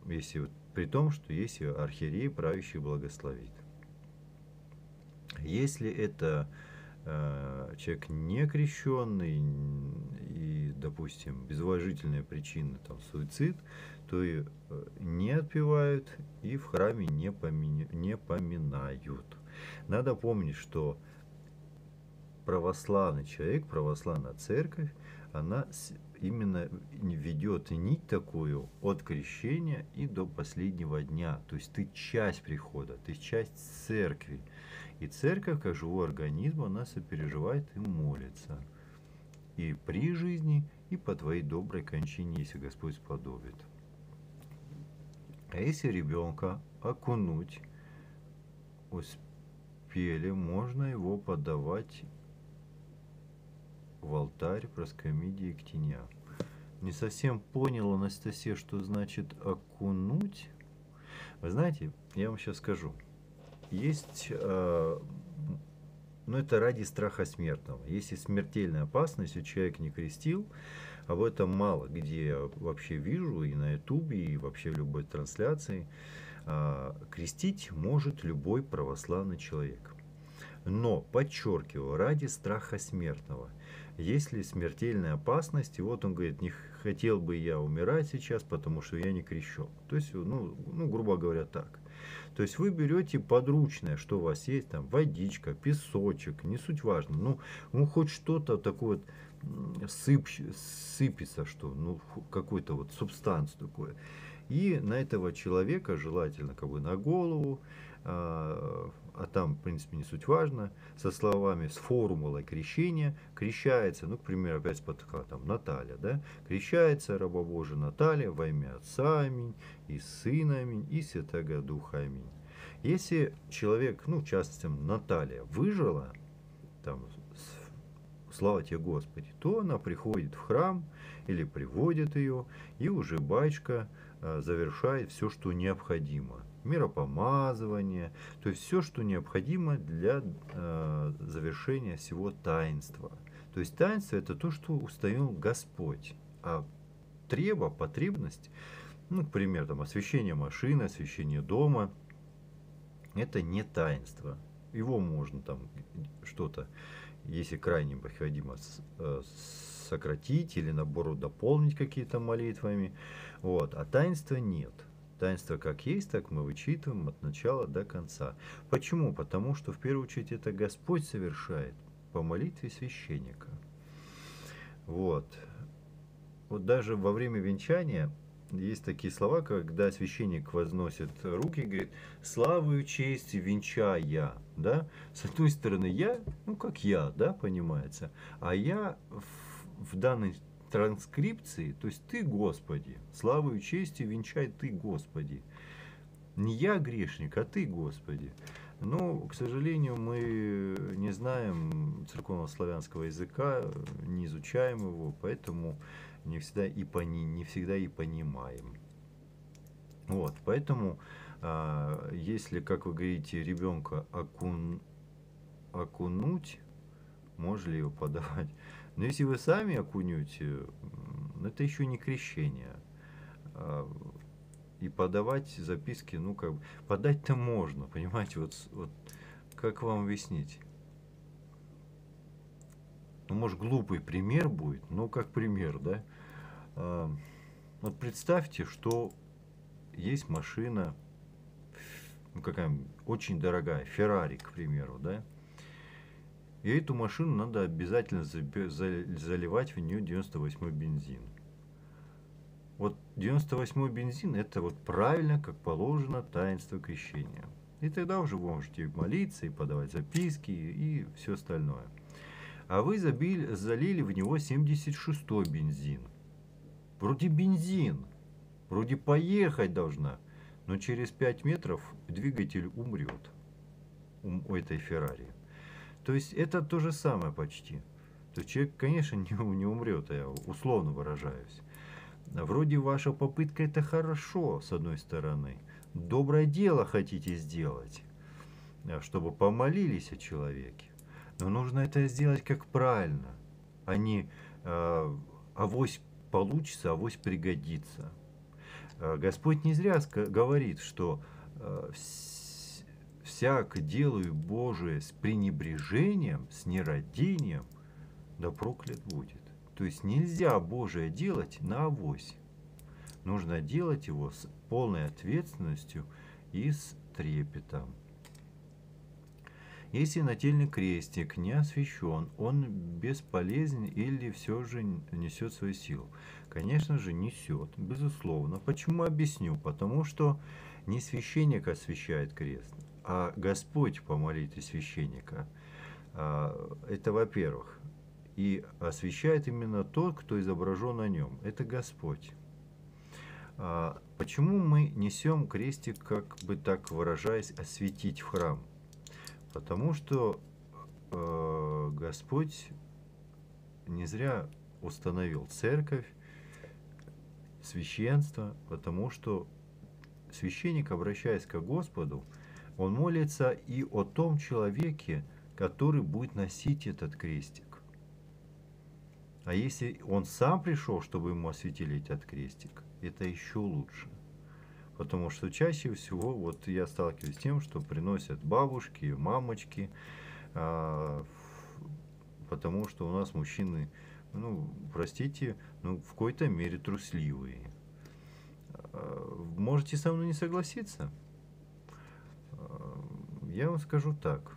если, при том, что если архиерей правящий благословит. Если это человек не крещенный и, допустим, без уважительной причины, там, суицид, то и э, не отпевают и в храме не, помя... не поминают. Надо помнить, что православный человек, православная церковь, она именно ведет нить такую от крещения и до последнего дня. То есть ты часть прихода, ты часть церкви. И церковь, как живой организм, она сопереживает и молится. И при жизни, и по твоей доброй кончине, если Господь сподобит. А если ребенка окунуть успели, можно его подавать в алтарь проскомидии к теням. Не совсем понял, Анастасия, что значит окунуть. Вы знаете, я вам сейчас скажу. Есть, э, ну это ради страха смертного. Если смертельная опасность, и человек не крестил, об этом мало где я вообще вижу, и на ютубе, и вообще в любой трансляции. Э, крестить может любой православный человек. Но, подчеркиваю, ради страха смертного. Есть ли смертельная опасность? И вот он говорит, не хотел бы я умирать сейчас, потому что я не крещен. То есть, ну, ну грубо говоря, так. То есть вы берете подручное, что у вас есть, там водичка, песочек, не суть важно. Ну, ну хоть что-то такое вот сып, сыпется, что, ну, какую-то вот субстанцию такое. И на этого человека желательно как бы на голову, а, а там, в принципе, не суть важно, со словами, с формулой крещения, крещается, ну, к примеру, опять под там, Наталья, да, крещается раба Божия Наталья во имя Отца, аминь, и Сына, аминь, и Святого Духа, аминь. Если человек, ну, в частности, Наталья, выжила, там, слава тебе Господи, то она приходит в храм или приводит ее, и уже батюшка э, завершает все, что необходимо миропомазывание, то есть все, что необходимо для э, завершения всего таинства. То есть таинство это то, что установил Господь, а треба, потребность, ну, например, там, освещение машины, освещение дома, это не таинство. Его можно там что-то, если крайне необходимо, э, сократить или наоборот дополнить какие-то молитвами. Вот. А таинства нет. Таинство как есть, так мы вычитываем от начала до конца. Почему? Потому что в первую очередь это Господь совершает по молитве священника. Вот. Вот даже во время венчания есть такие слова, когда священник возносит руки и говорит «Славу и честь венчая». Да? С одной стороны, я, ну как я, да, понимается, а я в, в данной транскрипции, то есть ты, Господи, славу и честь венчай ты, Господи. Не я грешник, а ты, Господи. Но, к сожалению, мы не знаем церковного славянского языка, не изучаем его, поэтому не всегда и, пони, не всегда и понимаем. Вот, поэтому, а, если, как вы говорите, ребенка окун, окунуть, можно ли его подавать? Но если вы сами окунете, это еще не крещение. А, и подавать записки, ну как бы, подать-то можно, понимаете, вот, вот как вам объяснить? Ну, может, глупый пример будет, но как пример, да? А, вот представьте, что есть машина, ну, какая очень дорогая, Феррари, к примеру, да? И эту машину надо обязательно заливать в нее 98 бензин. Вот 98 бензин это вот правильно, как положено, таинство крещения. И тогда уже вы можете молиться и подавать записки и все остальное. А вы забили, залили в него 76 бензин. Вроде бензин, вроде поехать должна, но через 5 метров двигатель умрет у этой Феррари. То есть это то же самое почти. То есть человек, конечно, не, не умрет, я условно выражаюсь. Вроде ваша попытка это хорошо, с одной стороны. Доброе дело хотите сделать, э, чтобы помолились о человеке. Но нужно это сделать как правильно, а не э, авось получится, авось пригодится. Э, Господь не зря говорит, что э, всяко делаю Божие с пренебрежением, с нерадением, да проклят будет. То есть нельзя Божие делать на авось. Нужно делать его с полной ответственностью и с трепетом. Если нательный крестик не освящен, он бесполезен или все же несет свою силу? Конечно же несет, безусловно. Почему объясню? Потому что не священник освящает крест, а Господь по молитве священника. А, это во-первых. И освящает именно тот, кто изображен на нем. Это Господь. А, почему мы несем крестик, как бы так выражаясь, осветить в храм? Потому что э, Господь не зря установил церковь, священство, потому что священник, обращаясь к Господу, он молится и о том человеке, который будет носить этот крестик. А если он сам пришел, чтобы ему осветили этот крестик, это еще лучше. Потому что чаще всего вот я сталкиваюсь с тем, что приносят бабушки, мамочки, а, потому что у нас мужчины, ну, простите, ну, в какой-то мере трусливые. А, можете со мной не согласиться? Я вам скажу так.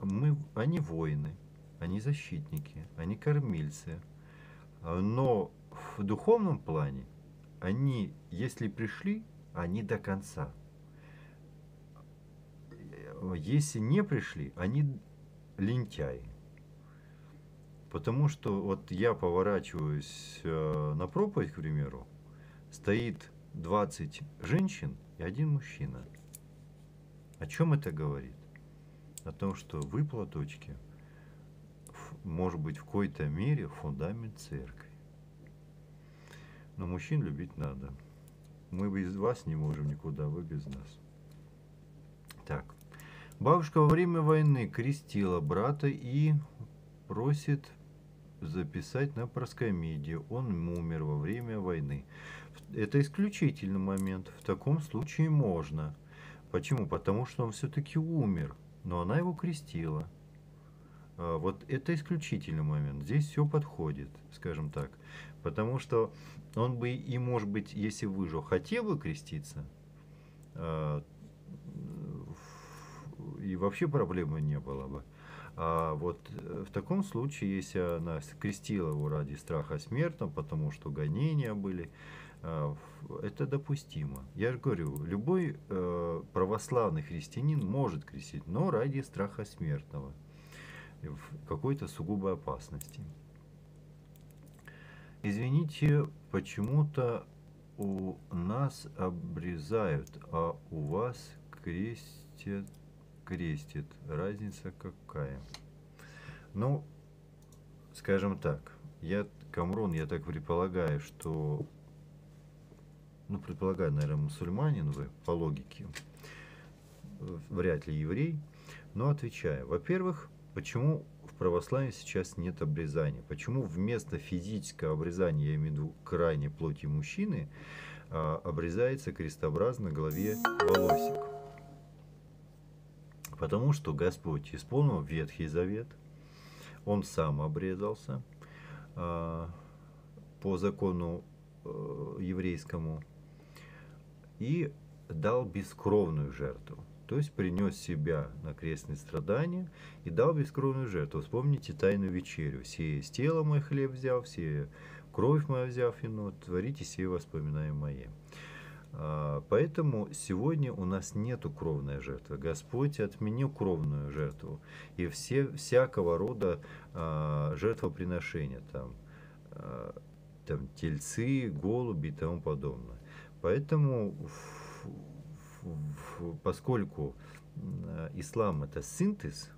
Мы, они воины, они защитники, они кормильцы. Но в духовном плане они, если пришли, они до конца. Если не пришли, они лентяи. Потому что вот я поворачиваюсь э, на проповедь, к примеру, стоит 20 женщин и один мужчина. О чем это говорит? О том, что вы, платочки, может быть в какой-то мере фундамент церкви. Но мужчин любить надо. Мы без вас не можем никуда, вы без нас. Так. Бабушка во время войны крестила брата и просит записать на проскомидию. Он умер во время войны. Это исключительный момент. В таком случае можно. Почему? Потому что он все-таки умер, но она его крестила. А, вот это исключительный момент. Здесь все подходит, скажем так. Потому что он бы и, может быть, если выжил, хотел бы креститься, а, и вообще проблемы не было бы. А вот э, в таком случае, если она крестила его ради страха смертного, потому что гонения были, это допустимо. Я же говорю, любой э, православный христианин может крестить, но ради страха смертного в какой-то сугубой опасности. Извините, почему-то у нас обрезают, а у вас крестят, крестит. Разница какая? Ну, скажем так, я, Камрон, я так предполагаю, что, ну, предполагаю, наверное, мусульманин вы, по логике, вряд ли еврей, но отвечаю. Во-первых, Почему в православии сейчас нет обрезания? Почему вместо физического обрезания, я имею в виду крайней плоти мужчины, а, обрезается крестообразно голове волосик? Потому что Господь исполнил Ветхий Завет, Он сам обрезался а, по закону э, еврейскому и дал бескровную жертву то есть принес себя на крестные страдания и дал бескровную жертву. Вспомните тайную вечерю. Все из тела мой хлеб взял, все кровь моя взяв вино, творите все воспоминания мои. А, поэтому сегодня у нас нету кровной жертвы. Господь отменил кровную жертву. И все, всякого рода а, жертвоприношения, там, а, там, тельцы, голуби и тому подобное. Поэтому поскольку ислам это синтез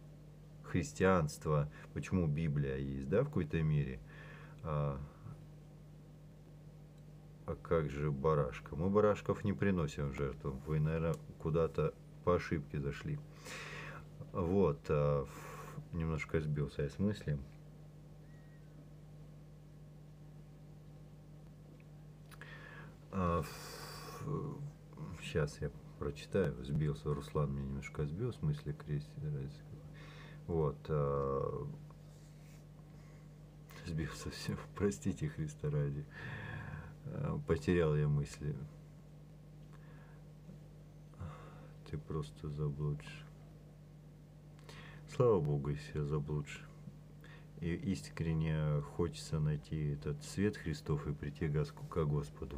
христианства, почему Библия есть, да, в какой-то мере, а, а как же барашка? Мы барашков не приносим в жертву. Вы, наверное, куда-то по ошибке зашли. Вот, а, немножко сбился я с мысли. А, сейчас я прочитаю, сбился, Руслан меня немножко сбил, в смысле крестит. Вот. А, сбился все, простите Христа ради. А, потерял я мысли. Ты просто заблудишь. Слава Богу, если я заблудшь. И искренне хочется найти этот свет Христов и прийти к Господу.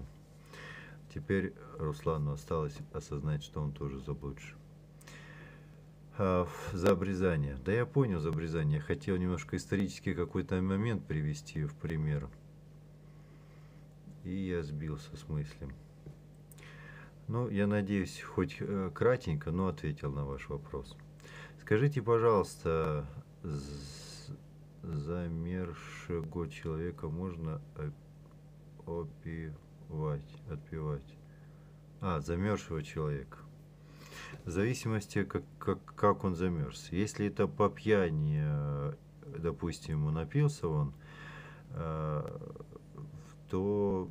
Теперь Руслану осталось осознать, что он тоже заблудший. А, за обрезание. Да я понял за обрезание. Хотел немножко исторический какой-то момент привести в пример. И я сбился с мысли. Ну, я надеюсь, хоть э, кратенько, но ответил на ваш вопрос. Скажите, пожалуйста, замершего человека можно опивать, отпивать? А, замерзшего человека. В зависимости, как, как, как он замерз. Если это по пьяни, э, допустим, напился он, э, то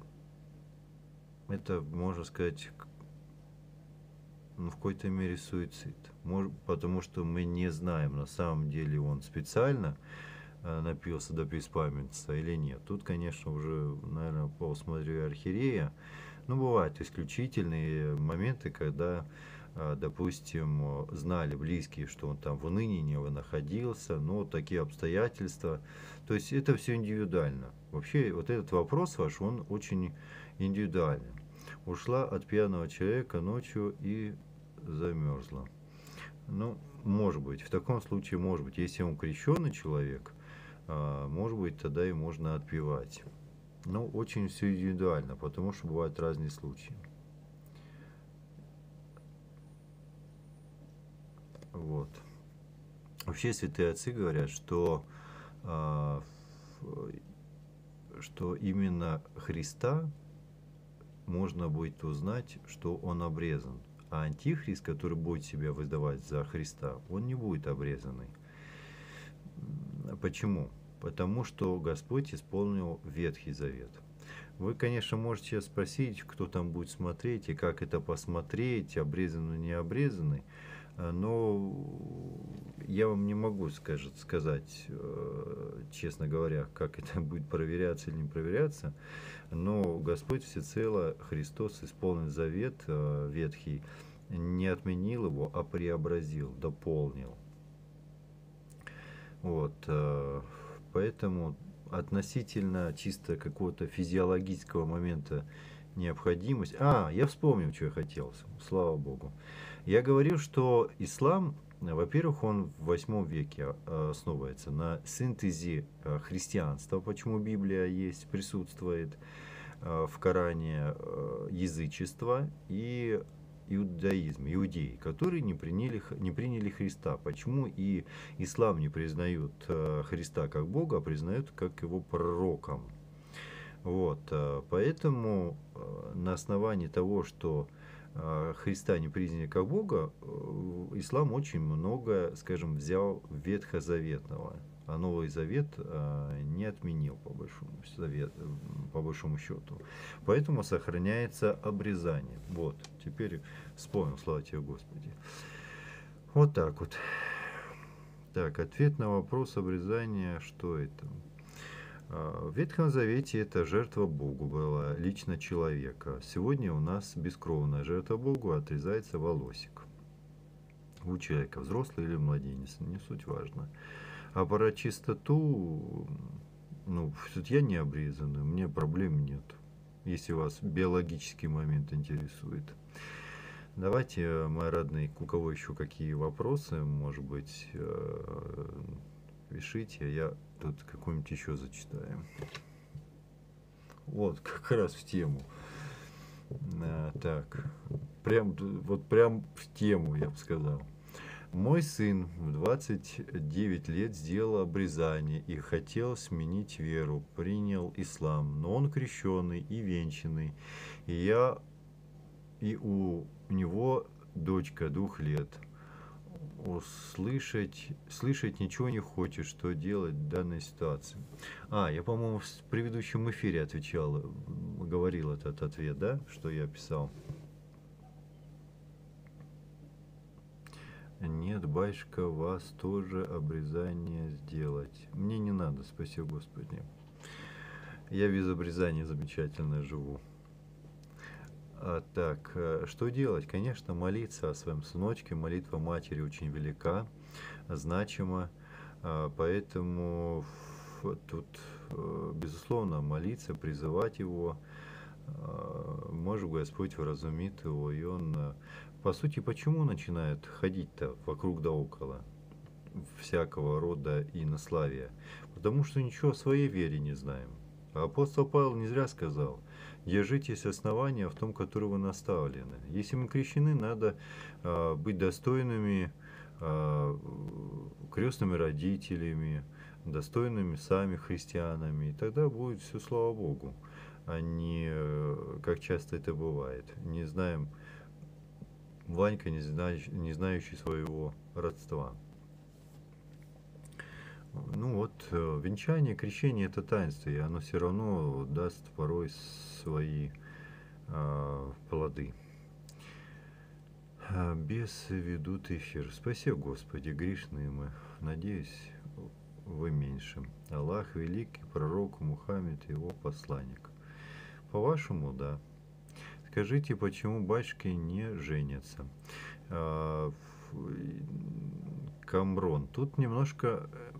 это, можно сказать, ну, в какой-то мере суицид. Может, потому что мы не знаем, на самом деле он специально напился до беспамятства или нет. Тут, конечно, уже, наверное, по усмотрению архиерея, ну, бывают исключительные моменты, когда, э, допустим, знали близкие, что он там в унынии не находился, но такие обстоятельства. То есть это все индивидуально. Вообще вот этот вопрос ваш, он очень индивидуальный. Ушла от пьяного человека ночью и замерзла. Ну, может быть, в таком случае, может быть, если он крещенный человек, может быть, тогда и можно отпевать. Но очень все индивидуально, потому что бывают разные случаи. Вот. Вообще святые отцы говорят, что, а, что именно Христа можно будет узнать, что он обрезан. А антихрист, который будет себя выдавать за Христа, он не будет обрезанный. Почему? Потому что Господь исполнил Ветхий Завет. Вы, конечно, можете спросить, кто там будет смотреть и как это посмотреть, обрезанный, не обрезанный. Но я вам не могу скажет, сказать, э, честно говоря, как это будет проверяться или не проверяться. Но Господь всецело, Христос исполнил завет э, ветхий, не отменил его, а преобразил, дополнил. Вот, э, поэтому относительно чисто какого-то физиологического момента необходимость. А, я вспомнил, что я хотел, слава Богу. Я говорил, что ислам, во-первых, он в восьмом веке э, основывается на синтезе христианства, почему Библия есть, присутствует, Э, в Коране э, язычество и иудаизм, иудеи, которые не приняли, не приняли Христа. Почему и ислам не признают э, Христа как Бога, а признают как его пророком. Вот, поэтому на основании того, что Христа не признали как Бога, ислам очень много, скажем, взял ветхозаветного а Новый Завет а, не отменил по большому, завет, по большому счету. Поэтому сохраняется обрезание. Вот, теперь вспомнил, слава тебе Господи. Вот так вот. Так, ответ на вопрос обрезания, что это? А, в Ветхом Завете это жертва Богу была, лично человека. Сегодня у нас бескровная жертва Богу, отрезается волосик. У человека, взрослый или младенец, не суть важно. А про чистоту, ну, тут я не обрезанный, у меня проблем нет, если вас биологический момент интересует. Давайте, мои родные, у кого еще какие вопросы, может быть, э, пишите, я тут какой-нибудь еще зачитаю. Вот, как раз в тему. А, так, прям, вот прям в тему, я бы сказал. Мой сын в 29 лет сделал обрезание и хотел сменить веру, принял ислам, но он крещенный и венчанный, и я и у него дочка двух лет. Услышать, слышать ничего не хочет, что делать в данной ситуации. А, я, по-моему, в предыдущем эфире отвечал, говорил этот ответ, да, что я писал. Нет, батюшка, вас тоже обрезание сделать. Мне не надо, спасибо Господи. Я без обрезания замечательно живу. А, так, э, что делать? Конечно, молиться о своем сыночке. Молитва матери очень велика, значима. А, поэтому тут, э, безусловно, молиться, призывать его. А, может, Господь вразумит его, и он э, по сути, почему начинают ходить-то вокруг да около всякого рода инославия? Потому что ничего о своей вере не знаем. А апостол Павел не зря сказал, держитесь основания в том, которое вы наставлены. Если мы крещены, надо э, быть достойными э, крестными родителями, достойными сами христианами, и тогда будет все слава Богу, а не э, как часто это бывает. Не знаем, Ванька, не, знающий, не знающий своего родства. Ну вот, э, венчание, крещение это таинство, и оно все равно даст порой свои э, плоды. А, бесы ведут эфир. Спасибо, Господи, грешные мы. Надеюсь, вы меньше. Аллах великий, пророк Мухаммед, его посланник. По-вашему, да. Скажите, почему батюшки не женятся? А, Камрон. Тут немножко э,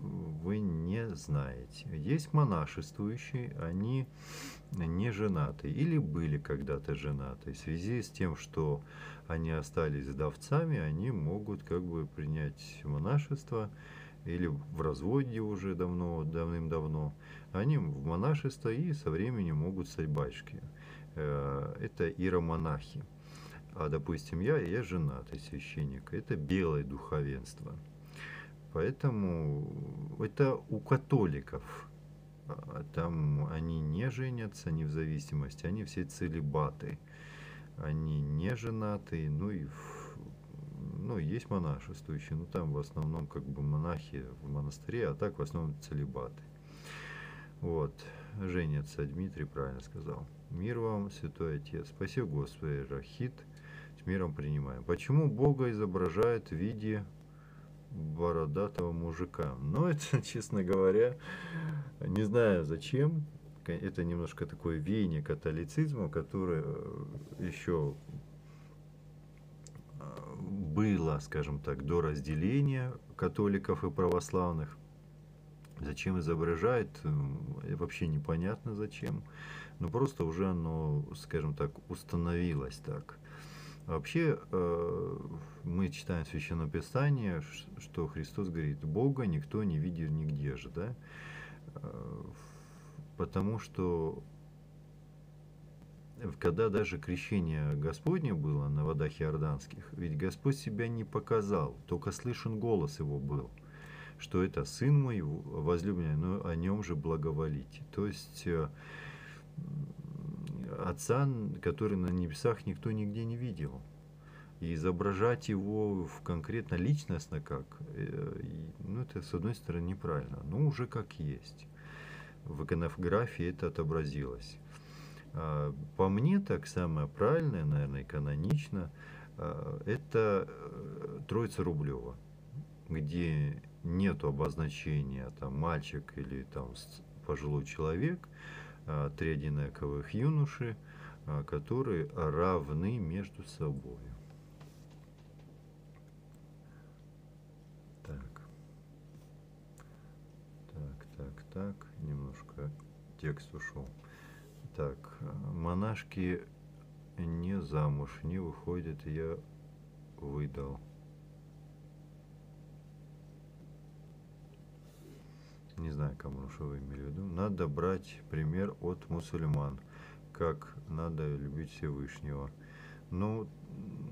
вы не знаете. Есть монашествующие, они не женаты или были когда-то женаты. В связи с тем, что они остались вдовцами, они могут как бы принять монашество или в разводе уже давно, давным-давно. Они в монашество и со временем могут стать батюшки. Э, это иеромонахи. А, допустим, я, я женатый священник. Это белое духовенство. Поэтому это у католиков. А, там они не женятся, не в зависимости, они все целебаты. Они не женатые, ну и ну, есть монашествующие, но там в основном как бы монахи в монастыре, а так в основном целебаты. Вот, женятся, Дмитрий правильно сказал. Мир вам, Святой Отец. Спасибо, Господи, Рахит. С миром принимаем. Почему Бога изображают в виде бородатого мужика. Но это, честно говоря, не знаю зачем. Это немножко такое веяние католицизма, которое э, еще э, было, скажем так, до разделения католиков и православных. Зачем изображает, вообще непонятно зачем. Но просто уже оно, скажем так, установилось так. Вообще, э, мы читаем в Священном Писании, что Христос говорит, Бога никто не видел нигде же, да? Э, потому что когда даже крещение Господне было на водах иорданских, ведь Господь себя не показал, только слышен голос его был, что это Сын мой возлюбленный, но о нем же благоволите. То есть э, Отца, который на небесах никто нигде не видел. И изображать его в конкретно личностно как, э, ну это с одной стороны неправильно, но уже как есть. В иконографии это отобразилось. А, по мне так самое правильное, наверное, канонично, а, это э, Троица Рублева, где нету обозначения там мальчик или там пожилой человек, три одинаковых юноши, а, которые равны между собой. Так. Так, так, так. Немножко текст ушел. Так, монашки не замуж не выходят, я выдал. Не знаю, кому что вы имели в виду, надо брать пример от мусульман, как надо любить Всевышнего. Ну,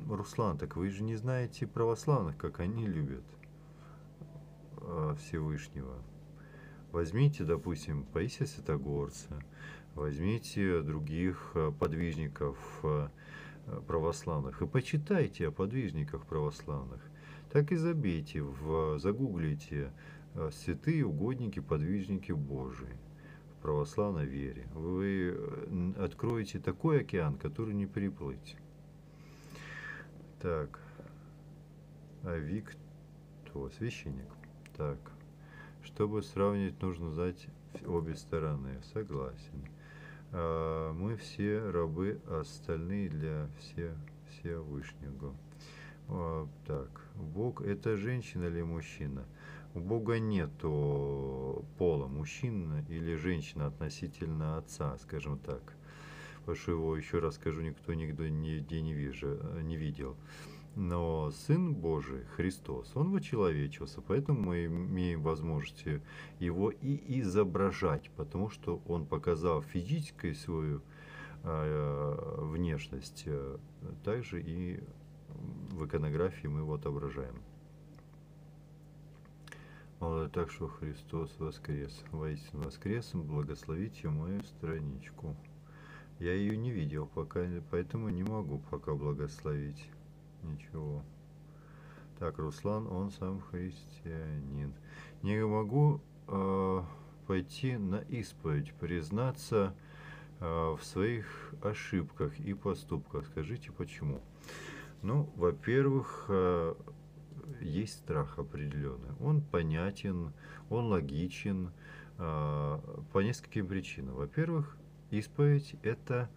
Руслан, так вы же не знаете православных, как они любят э, Всевышнего. Возьмите, допустим, Паисия Святогорца, возьмите других э, подвижников э, православных и почитайте о подвижниках православных. Так и забейте, в, загуглите святые угодники, подвижники Божии в православной вере. Вы э, откроете такой океан, который не переплыть. Так. А Вик, кто? Священник. Так. Чтобы сравнить, нужно знать обе стороны. Согласен. А мы все рабы, а остальные для все, Всевышнего. А, так. Бог это женщина или мужчина? У Бога нету пола, мужчина или женщина относительно отца, скажем так. Потому что его, еще раз скажу, никто нигде нигде не, вижу, не видел. Но Сын Божий, Христос, Он вочеловечился, поэтому мы имеем возможность его и изображать, потому что Он показал физическое свое э, внешность, э, также и в иконографии мы его отображаем. Так что Христос воскрес. Воистину воскрес, благословите мою страничку. Я ее не видел пока, поэтому не могу пока благословить. Ничего. Так, Руслан, он сам христианин. Не могу э, пойти на исповедь, признаться э, в своих ошибках и поступках. Скажите, почему? Ну, во-первых, э, есть страх определенный. Он понятен, он логичен э, по нескольким причинам. Во-первых, исповедь – это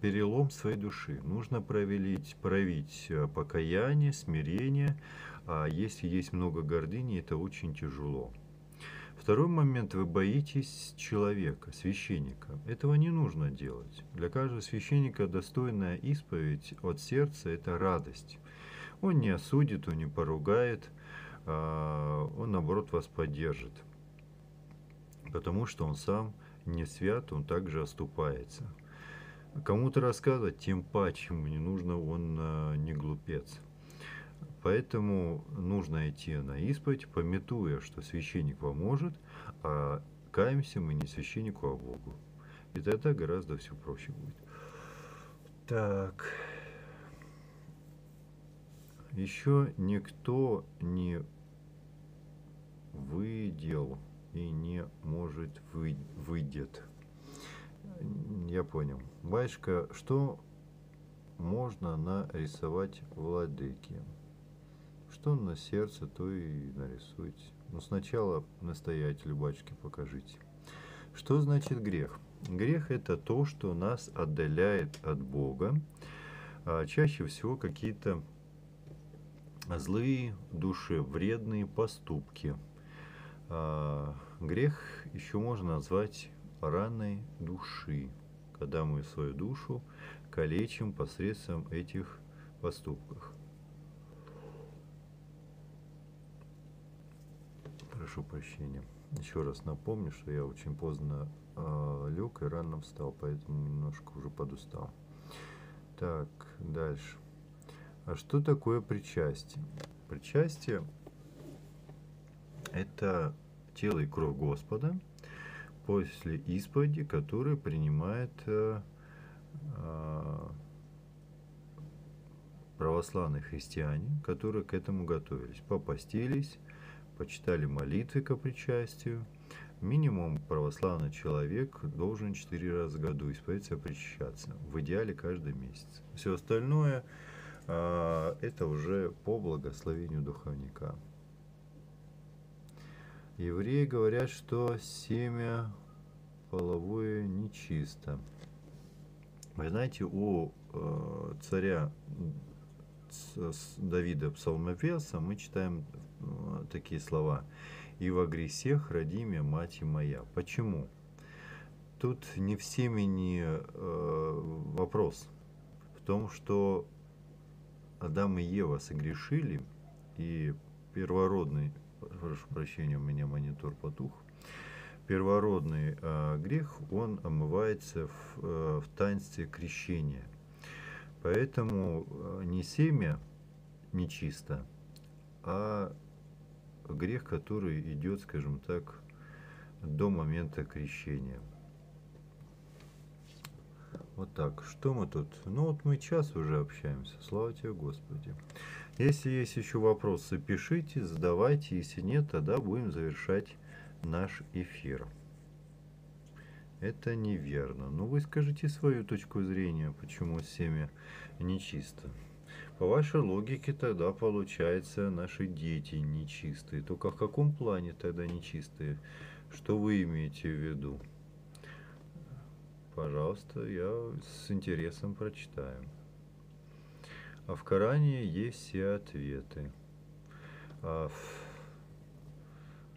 перелом своей души. Нужно проявить, проявить э, покаяние, смирение. А если есть много гордыни, это очень тяжело. Второй момент, вы боитесь человека, священника. Этого не нужно делать. Для каждого священника достойная исповедь от сердца – это радость. Он не осудит, он не поругает, а, он, наоборот, вас поддержит. Потому что он сам не свят, он также оступается. Кому-то рассказывать, тем паче ему не нужно, он а, не глупец. Поэтому нужно идти на исповедь, пометуя, что священник поможет, а каемся мы не священнику, а Богу. И тогда гораздо все проще будет. Так. Еще никто не выдел и не может вы, выйдет. Я понял. Батюшка, что можно нарисовать владыки? Что на сердце, то и нарисуйте. Но сначала настоятелю батюшки покажите. Что значит грех? Грех это то, что нас отдаляет от Бога. А чаще всего какие-то злые души, вредные поступки. А, грех еще можно назвать раной души, когда мы свою душу калечим посредством этих поступков. прошу прощения. Еще раз напомню, что я очень поздно э, лег и рано встал, поэтому немножко уже подустал. Так, дальше. А что такое причастие? Причастие – это тело и кровь Господа после исповеди, который принимает э, э, православные христиане, которые к этому готовились, попастились, почитали молитвы к причастию. Минимум православный человек должен четыре раза в году исповедоваться, причащаться. В идеале каждый месяц. Все остальное это уже по благословению духовника. Евреи говорят, что семя половое нечисто. Вы знаете, у э, царя Давида Псалмопевца мы читаем Э, такие слова. «И во грехах роди меня, мать моя». Почему? Тут не в семени э, вопрос. В том, что Адам и Ева согрешили, и первородный, прошу прощения, у меня монитор потух, первородный э, грех, он омывается в, э, в таинстве крещения. Поэтому э, не семя нечисто, а грех, который идет, скажем так, до момента крещения. Вот так. Что мы тут? Ну вот мы час уже общаемся. Слава тебе, Господи. Если есть еще вопросы, пишите, задавайте. Если нет, тогда будем завершать наш эфир. Это неверно. Но вы скажите свою точку зрения, почему семя нечисто. По вашей логике тогда получается наши дети нечистые. Только в каком плане тогда нечистые? Что вы имеете в виду? Пожалуйста, я с интересом прочитаю. А в Коране есть все ответы. А,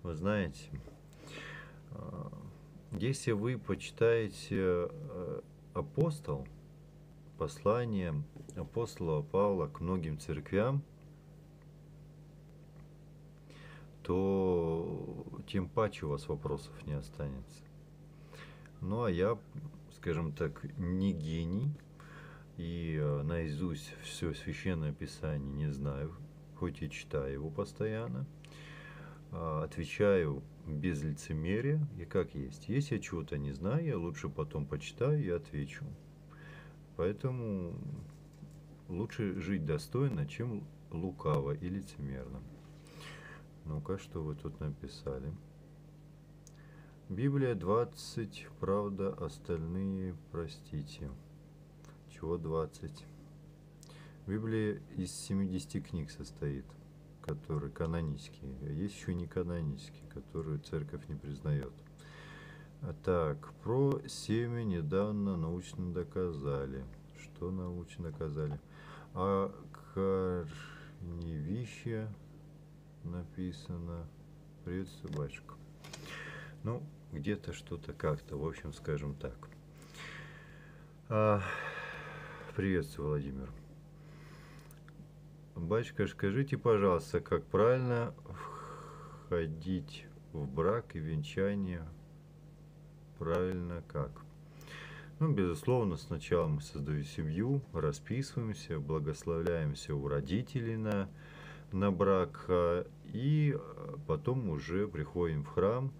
вы знаете, а, если вы почитаете э, апостол, послание апостола Павла к многим церквям, то тем паче у вас вопросов не останется. Ну а я, скажем, так, не гений, и э, наизусть все священное писание не знаю, хоть и читаю его постоянно. А, отвечаю без лицемерия и как есть. Если я чего-то не знаю, я лучше потом почитаю и отвечу. Поэтому лучше жить достойно, чем лукаво и лицемерно. Ну-ка, что вы тут написали? Библия 20, правда, остальные простите. Чего 20? Библия из 70 книг состоит, которые канонические. А есть еще не канонические, которые церковь не признает. Так, про семя недавно научно доказали. Что научно доказали? А корневище написано. Приветствую, батюшка. Ну, где-то что-то как-то, в общем, скажем так. А, приветствую, Владимир. Батюшка, скажите, пожалуйста, как правильно входить в брак и венчание? Правильно как? Ну, безусловно, сначала мы создаем семью, расписываемся, благословляемся у родителей на, на брак, а, и потом уже приходим в храм,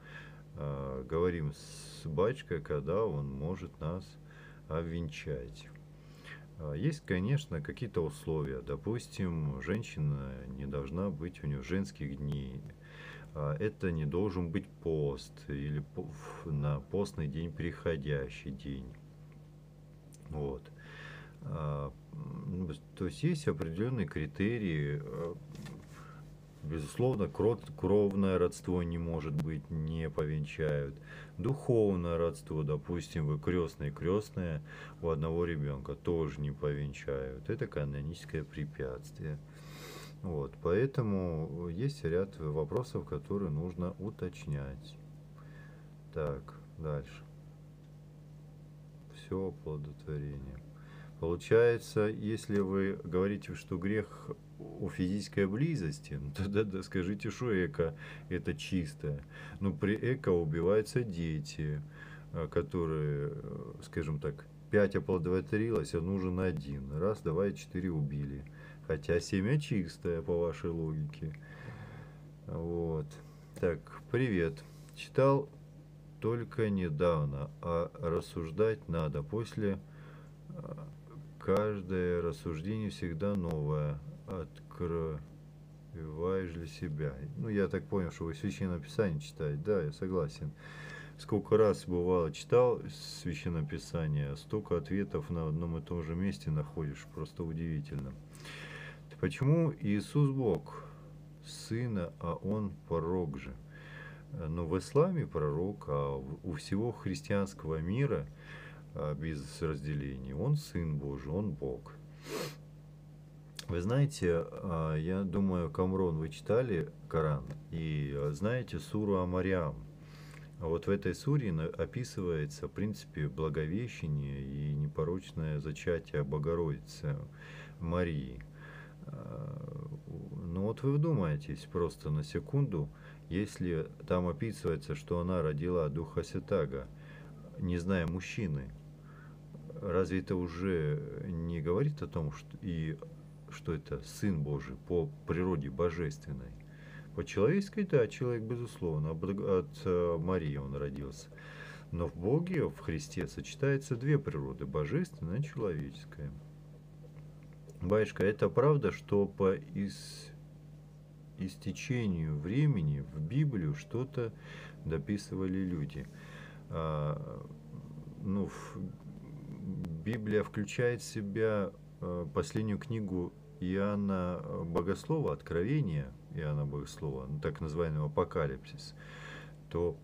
а, говорим с батюшкой, когда он может нас обвенчать. А, есть, конечно, какие-то условия. Допустим, женщина не должна быть у нее женских дней. А, это не должен быть пост или на постный день переходящий день. Вот. Ну, то есть есть определенные критерии, Безусловно, кровное родство не может быть, не повенчают. Духовное родство, допустим, вы крестные крестные у одного ребенка тоже не повенчают. Это каноническое препятствие. Вот, поэтому есть ряд вопросов, которые нужно уточнять. Так, дальше. Все оплодотворение. Получается, если вы говорите, что грех о физической близости, ну, тогда да, скажите, что эко это чистое. Но при эко убиваются дети, а, которые, э, скажем так, пять оплодотворилось, а нужен один. Раз, давай, четыре убили. Хотя семя чистое, по вашей логике. Вот. Так, привет. Читал только недавно, а рассуждать надо. После а, каждое рассуждение всегда новое открываешь для себя. Ну, я так понял, что вы Священное Писание читаете. Да, я согласен. Сколько раз бывало читал Священное Писание, столько ответов на одном и том же месте находишь. Просто удивительно. Почему Иисус Бог, Сына, а Он пророк же? Но в исламе пророк, а у всего христианского мира а, без разделения. Он Сын Божий, Он Бог. Вы знаете, а, я думаю, Камрон, вы читали Коран и а, знаете суру Амариам. Вот в этой суре описывается, в принципе, благовещение и непорочное зачатие Богородицы Марии. А, ну вот вы вдумаетесь просто на секунду, если там описывается, что она родила Духа Святаго, не зная мужчины, разве это уже не говорит о том, что и что это Сын Божий по природе божественной. По человеческой, да, человек, безусловно, от э, Марии он родился. Но в Боге, в Христе сочетаются две природы, божественная и человеческая. Батюшка, это правда, что по ис... истечению времени в Библию что-то дописывали люди. А, ну, в... Библия включает в себя Э, последнюю книгу Иоанна э, Богослова, Откровение Иоанна Богослова, ну, так называемый Апокалипсис, то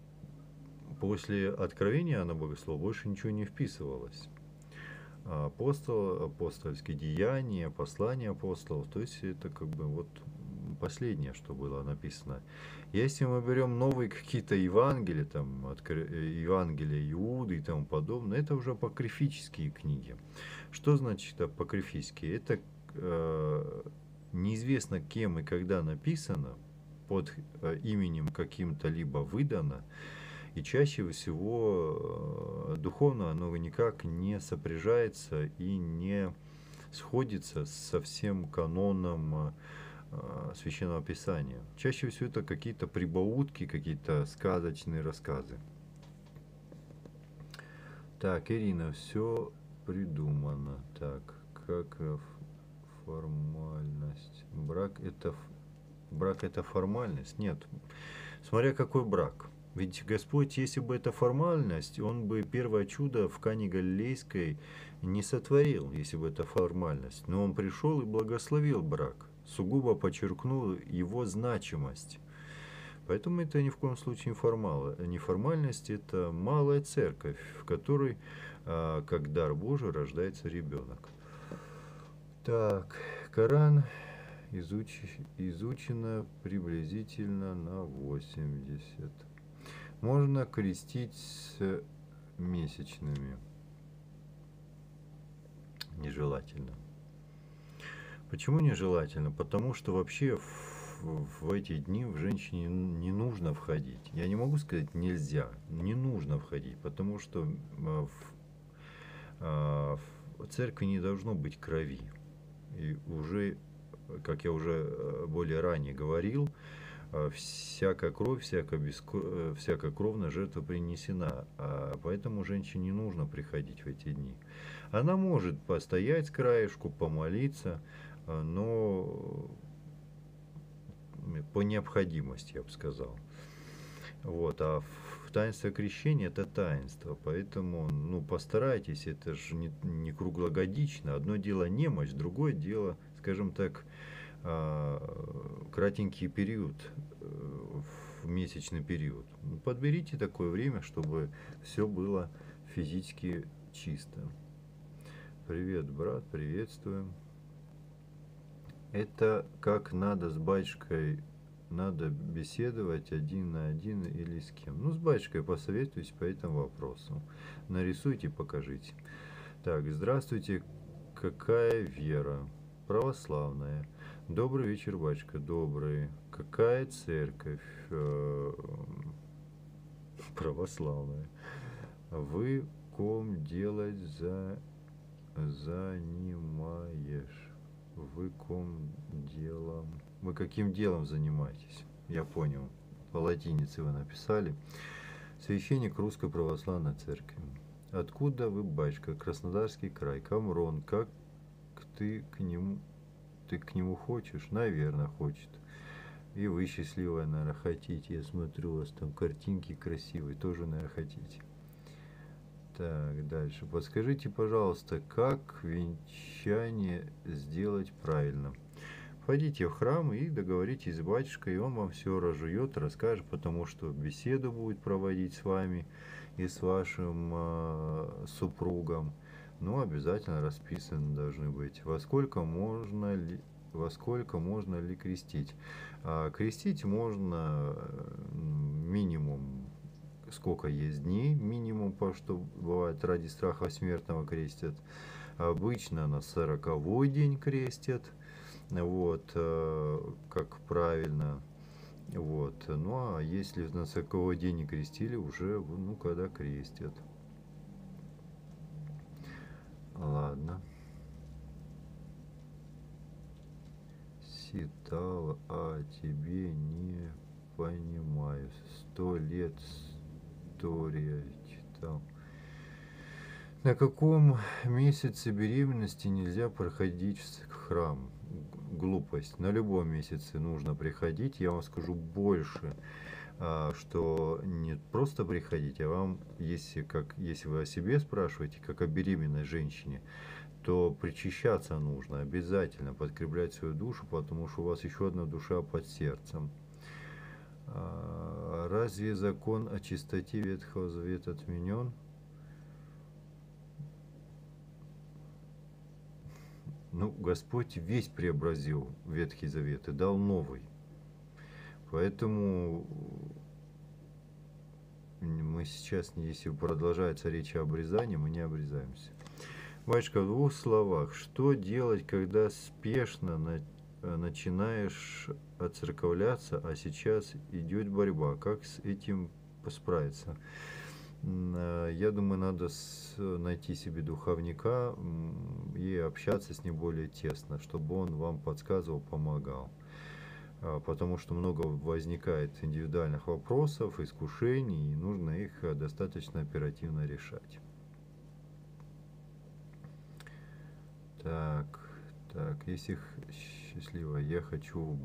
после Откровения Иоанна Богослова больше ничего не вписывалось. Апостол, апостольские деяния, послания апостолов, то есть это как бы вот последнее, что было написано. Если мы берем новые какие-то Евангелия, там, э, Евангелия Иуды и тому подобное, это уже апокрифические книги. Что значит апокрифические? Это э, неизвестно кем и когда написано, под э, именем каким-то либо выдано, И чаще всего духовно оно никак не сопряжается и не сходится со всем каноном священного писания. Чаще всего это какие-то прибаутки, какие-то сказочные рассказы. Так, Ирина, все придумано. Так, как формальность? Брак это брак это формальность? Нет. Смотря какой брак. Ведь Господь, если бы это формальность, Он бы первое чудо в Кане Галилейской не сотворил, если бы это формальность. Но Он пришел и благословил брак, сугубо подчеркнул его значимость. Поэтому это ни в коем случае не, формал, не формальность, это малая церковь, в которой, а, как дар Божий, рождается ребенок. Так, Коран изуч, изучено приблизительно на 80. Можно крестить с месячными. Нежелательно. Почему нежелательно? Потому что вообще в в эти дни в женщине не нужно входить. Я не могу сказать нельзя, не нужно входить, потому что а, в, а, в церкви не должно быть крови. И уже, как я уже э, более ранее говорил, а, всякая кровь, всякая, беско... Э, всякая кровная жертва принесена, а поэтому женщине не нужно приходить в эти дни. Она может постоять с краешку, помолиться, но по необходимости, я бы сказал. Вот, а таинство крещения это таинство, поэтому, ну, постарайтесь, это же не, не круглогодично. Одно дело немощь, другое дело, скажем так, а, кратенький период, э, в месячный период. Ну, подберите такое время, чтобы все было физически чисто. Привет, брат, приветствуем. Это как надо с батюшкой, надо беседовать один на один или с кем. Ну, с батюшкой посоветуюсь по этому вопросу. Нарисуйте, покажите. Так, здравствуйте. Какая вера? Православная. Добрый вечер, батюшка. Добрый. Какая церковь? Э, православная. Вы ком делать за занимаешь? Вы ком делом? Вы каким делом занимаетесь? Я понял. По латинице вы написали. Священник Русской Православной Церкви. Откуда вы, батюшка? Краснодарский край. Камрон. Как ты к нему, ты к нему хочешь? Наверное, хочет. И вы счастливая, наверное, хотите. Я смотрю, у вас там картинки красивые. Тоже, наверное, хотите. Так, дальше. Подскажите, пожалуйста, как венчание сделать правильно? Входите в храм и договоритесь с батюшкой, и он вам все разжует, расскажет, потому что беседу будет проводить с вами и с вашим э, супругом. Ну, обязательно расписаны должны быть. Во сколько можно ли, во сколько можно ли крестить? А, крестить можно минимум сколько есть дней минимум, по что бывает ради страха смертного крестят. Обычно на сороковой день крестят, вот, э, как правильно. Вот. Ну а если на сороковой день не крестили, уже, ну, когда крестят. Ладно. Ситал, а тебе не понимаю. Сто лет история читал. На каком месяце беременности нельзя проходить в храм? Глупость. На любом месяце нужно приходить. Я вам скажу больше, а, что не просто приходить, а вам, если, как, если вы о себе спрашиваете, как о беременной женщине, то причащаться нужно обязательно, подкреплять свою душу, потому что у вас еще одна душа под сердцем. А, разве закон о чистоте Ветхого Завета отменен? Ну, Господь весь преобразил Ветхий Завет и дал новый. Поэтому мы сейчас, если продолжается речь о обрезании, мы не обрезаемся. Батюшка, в двух словах, что делать, когда спешно Э, начинаешь отцерковляться, а сейчас идет борьба. Как с этим справиться. Э, я думаю, надо найти себе духовника и общаться с ним более тесно, чтобы он вам подсказывал, помогал. А, потому что много возникает индивидуальных вопросов, искушений, и нужно их э, достаточно оперативно решать. Так, так, если счастливо, я хочу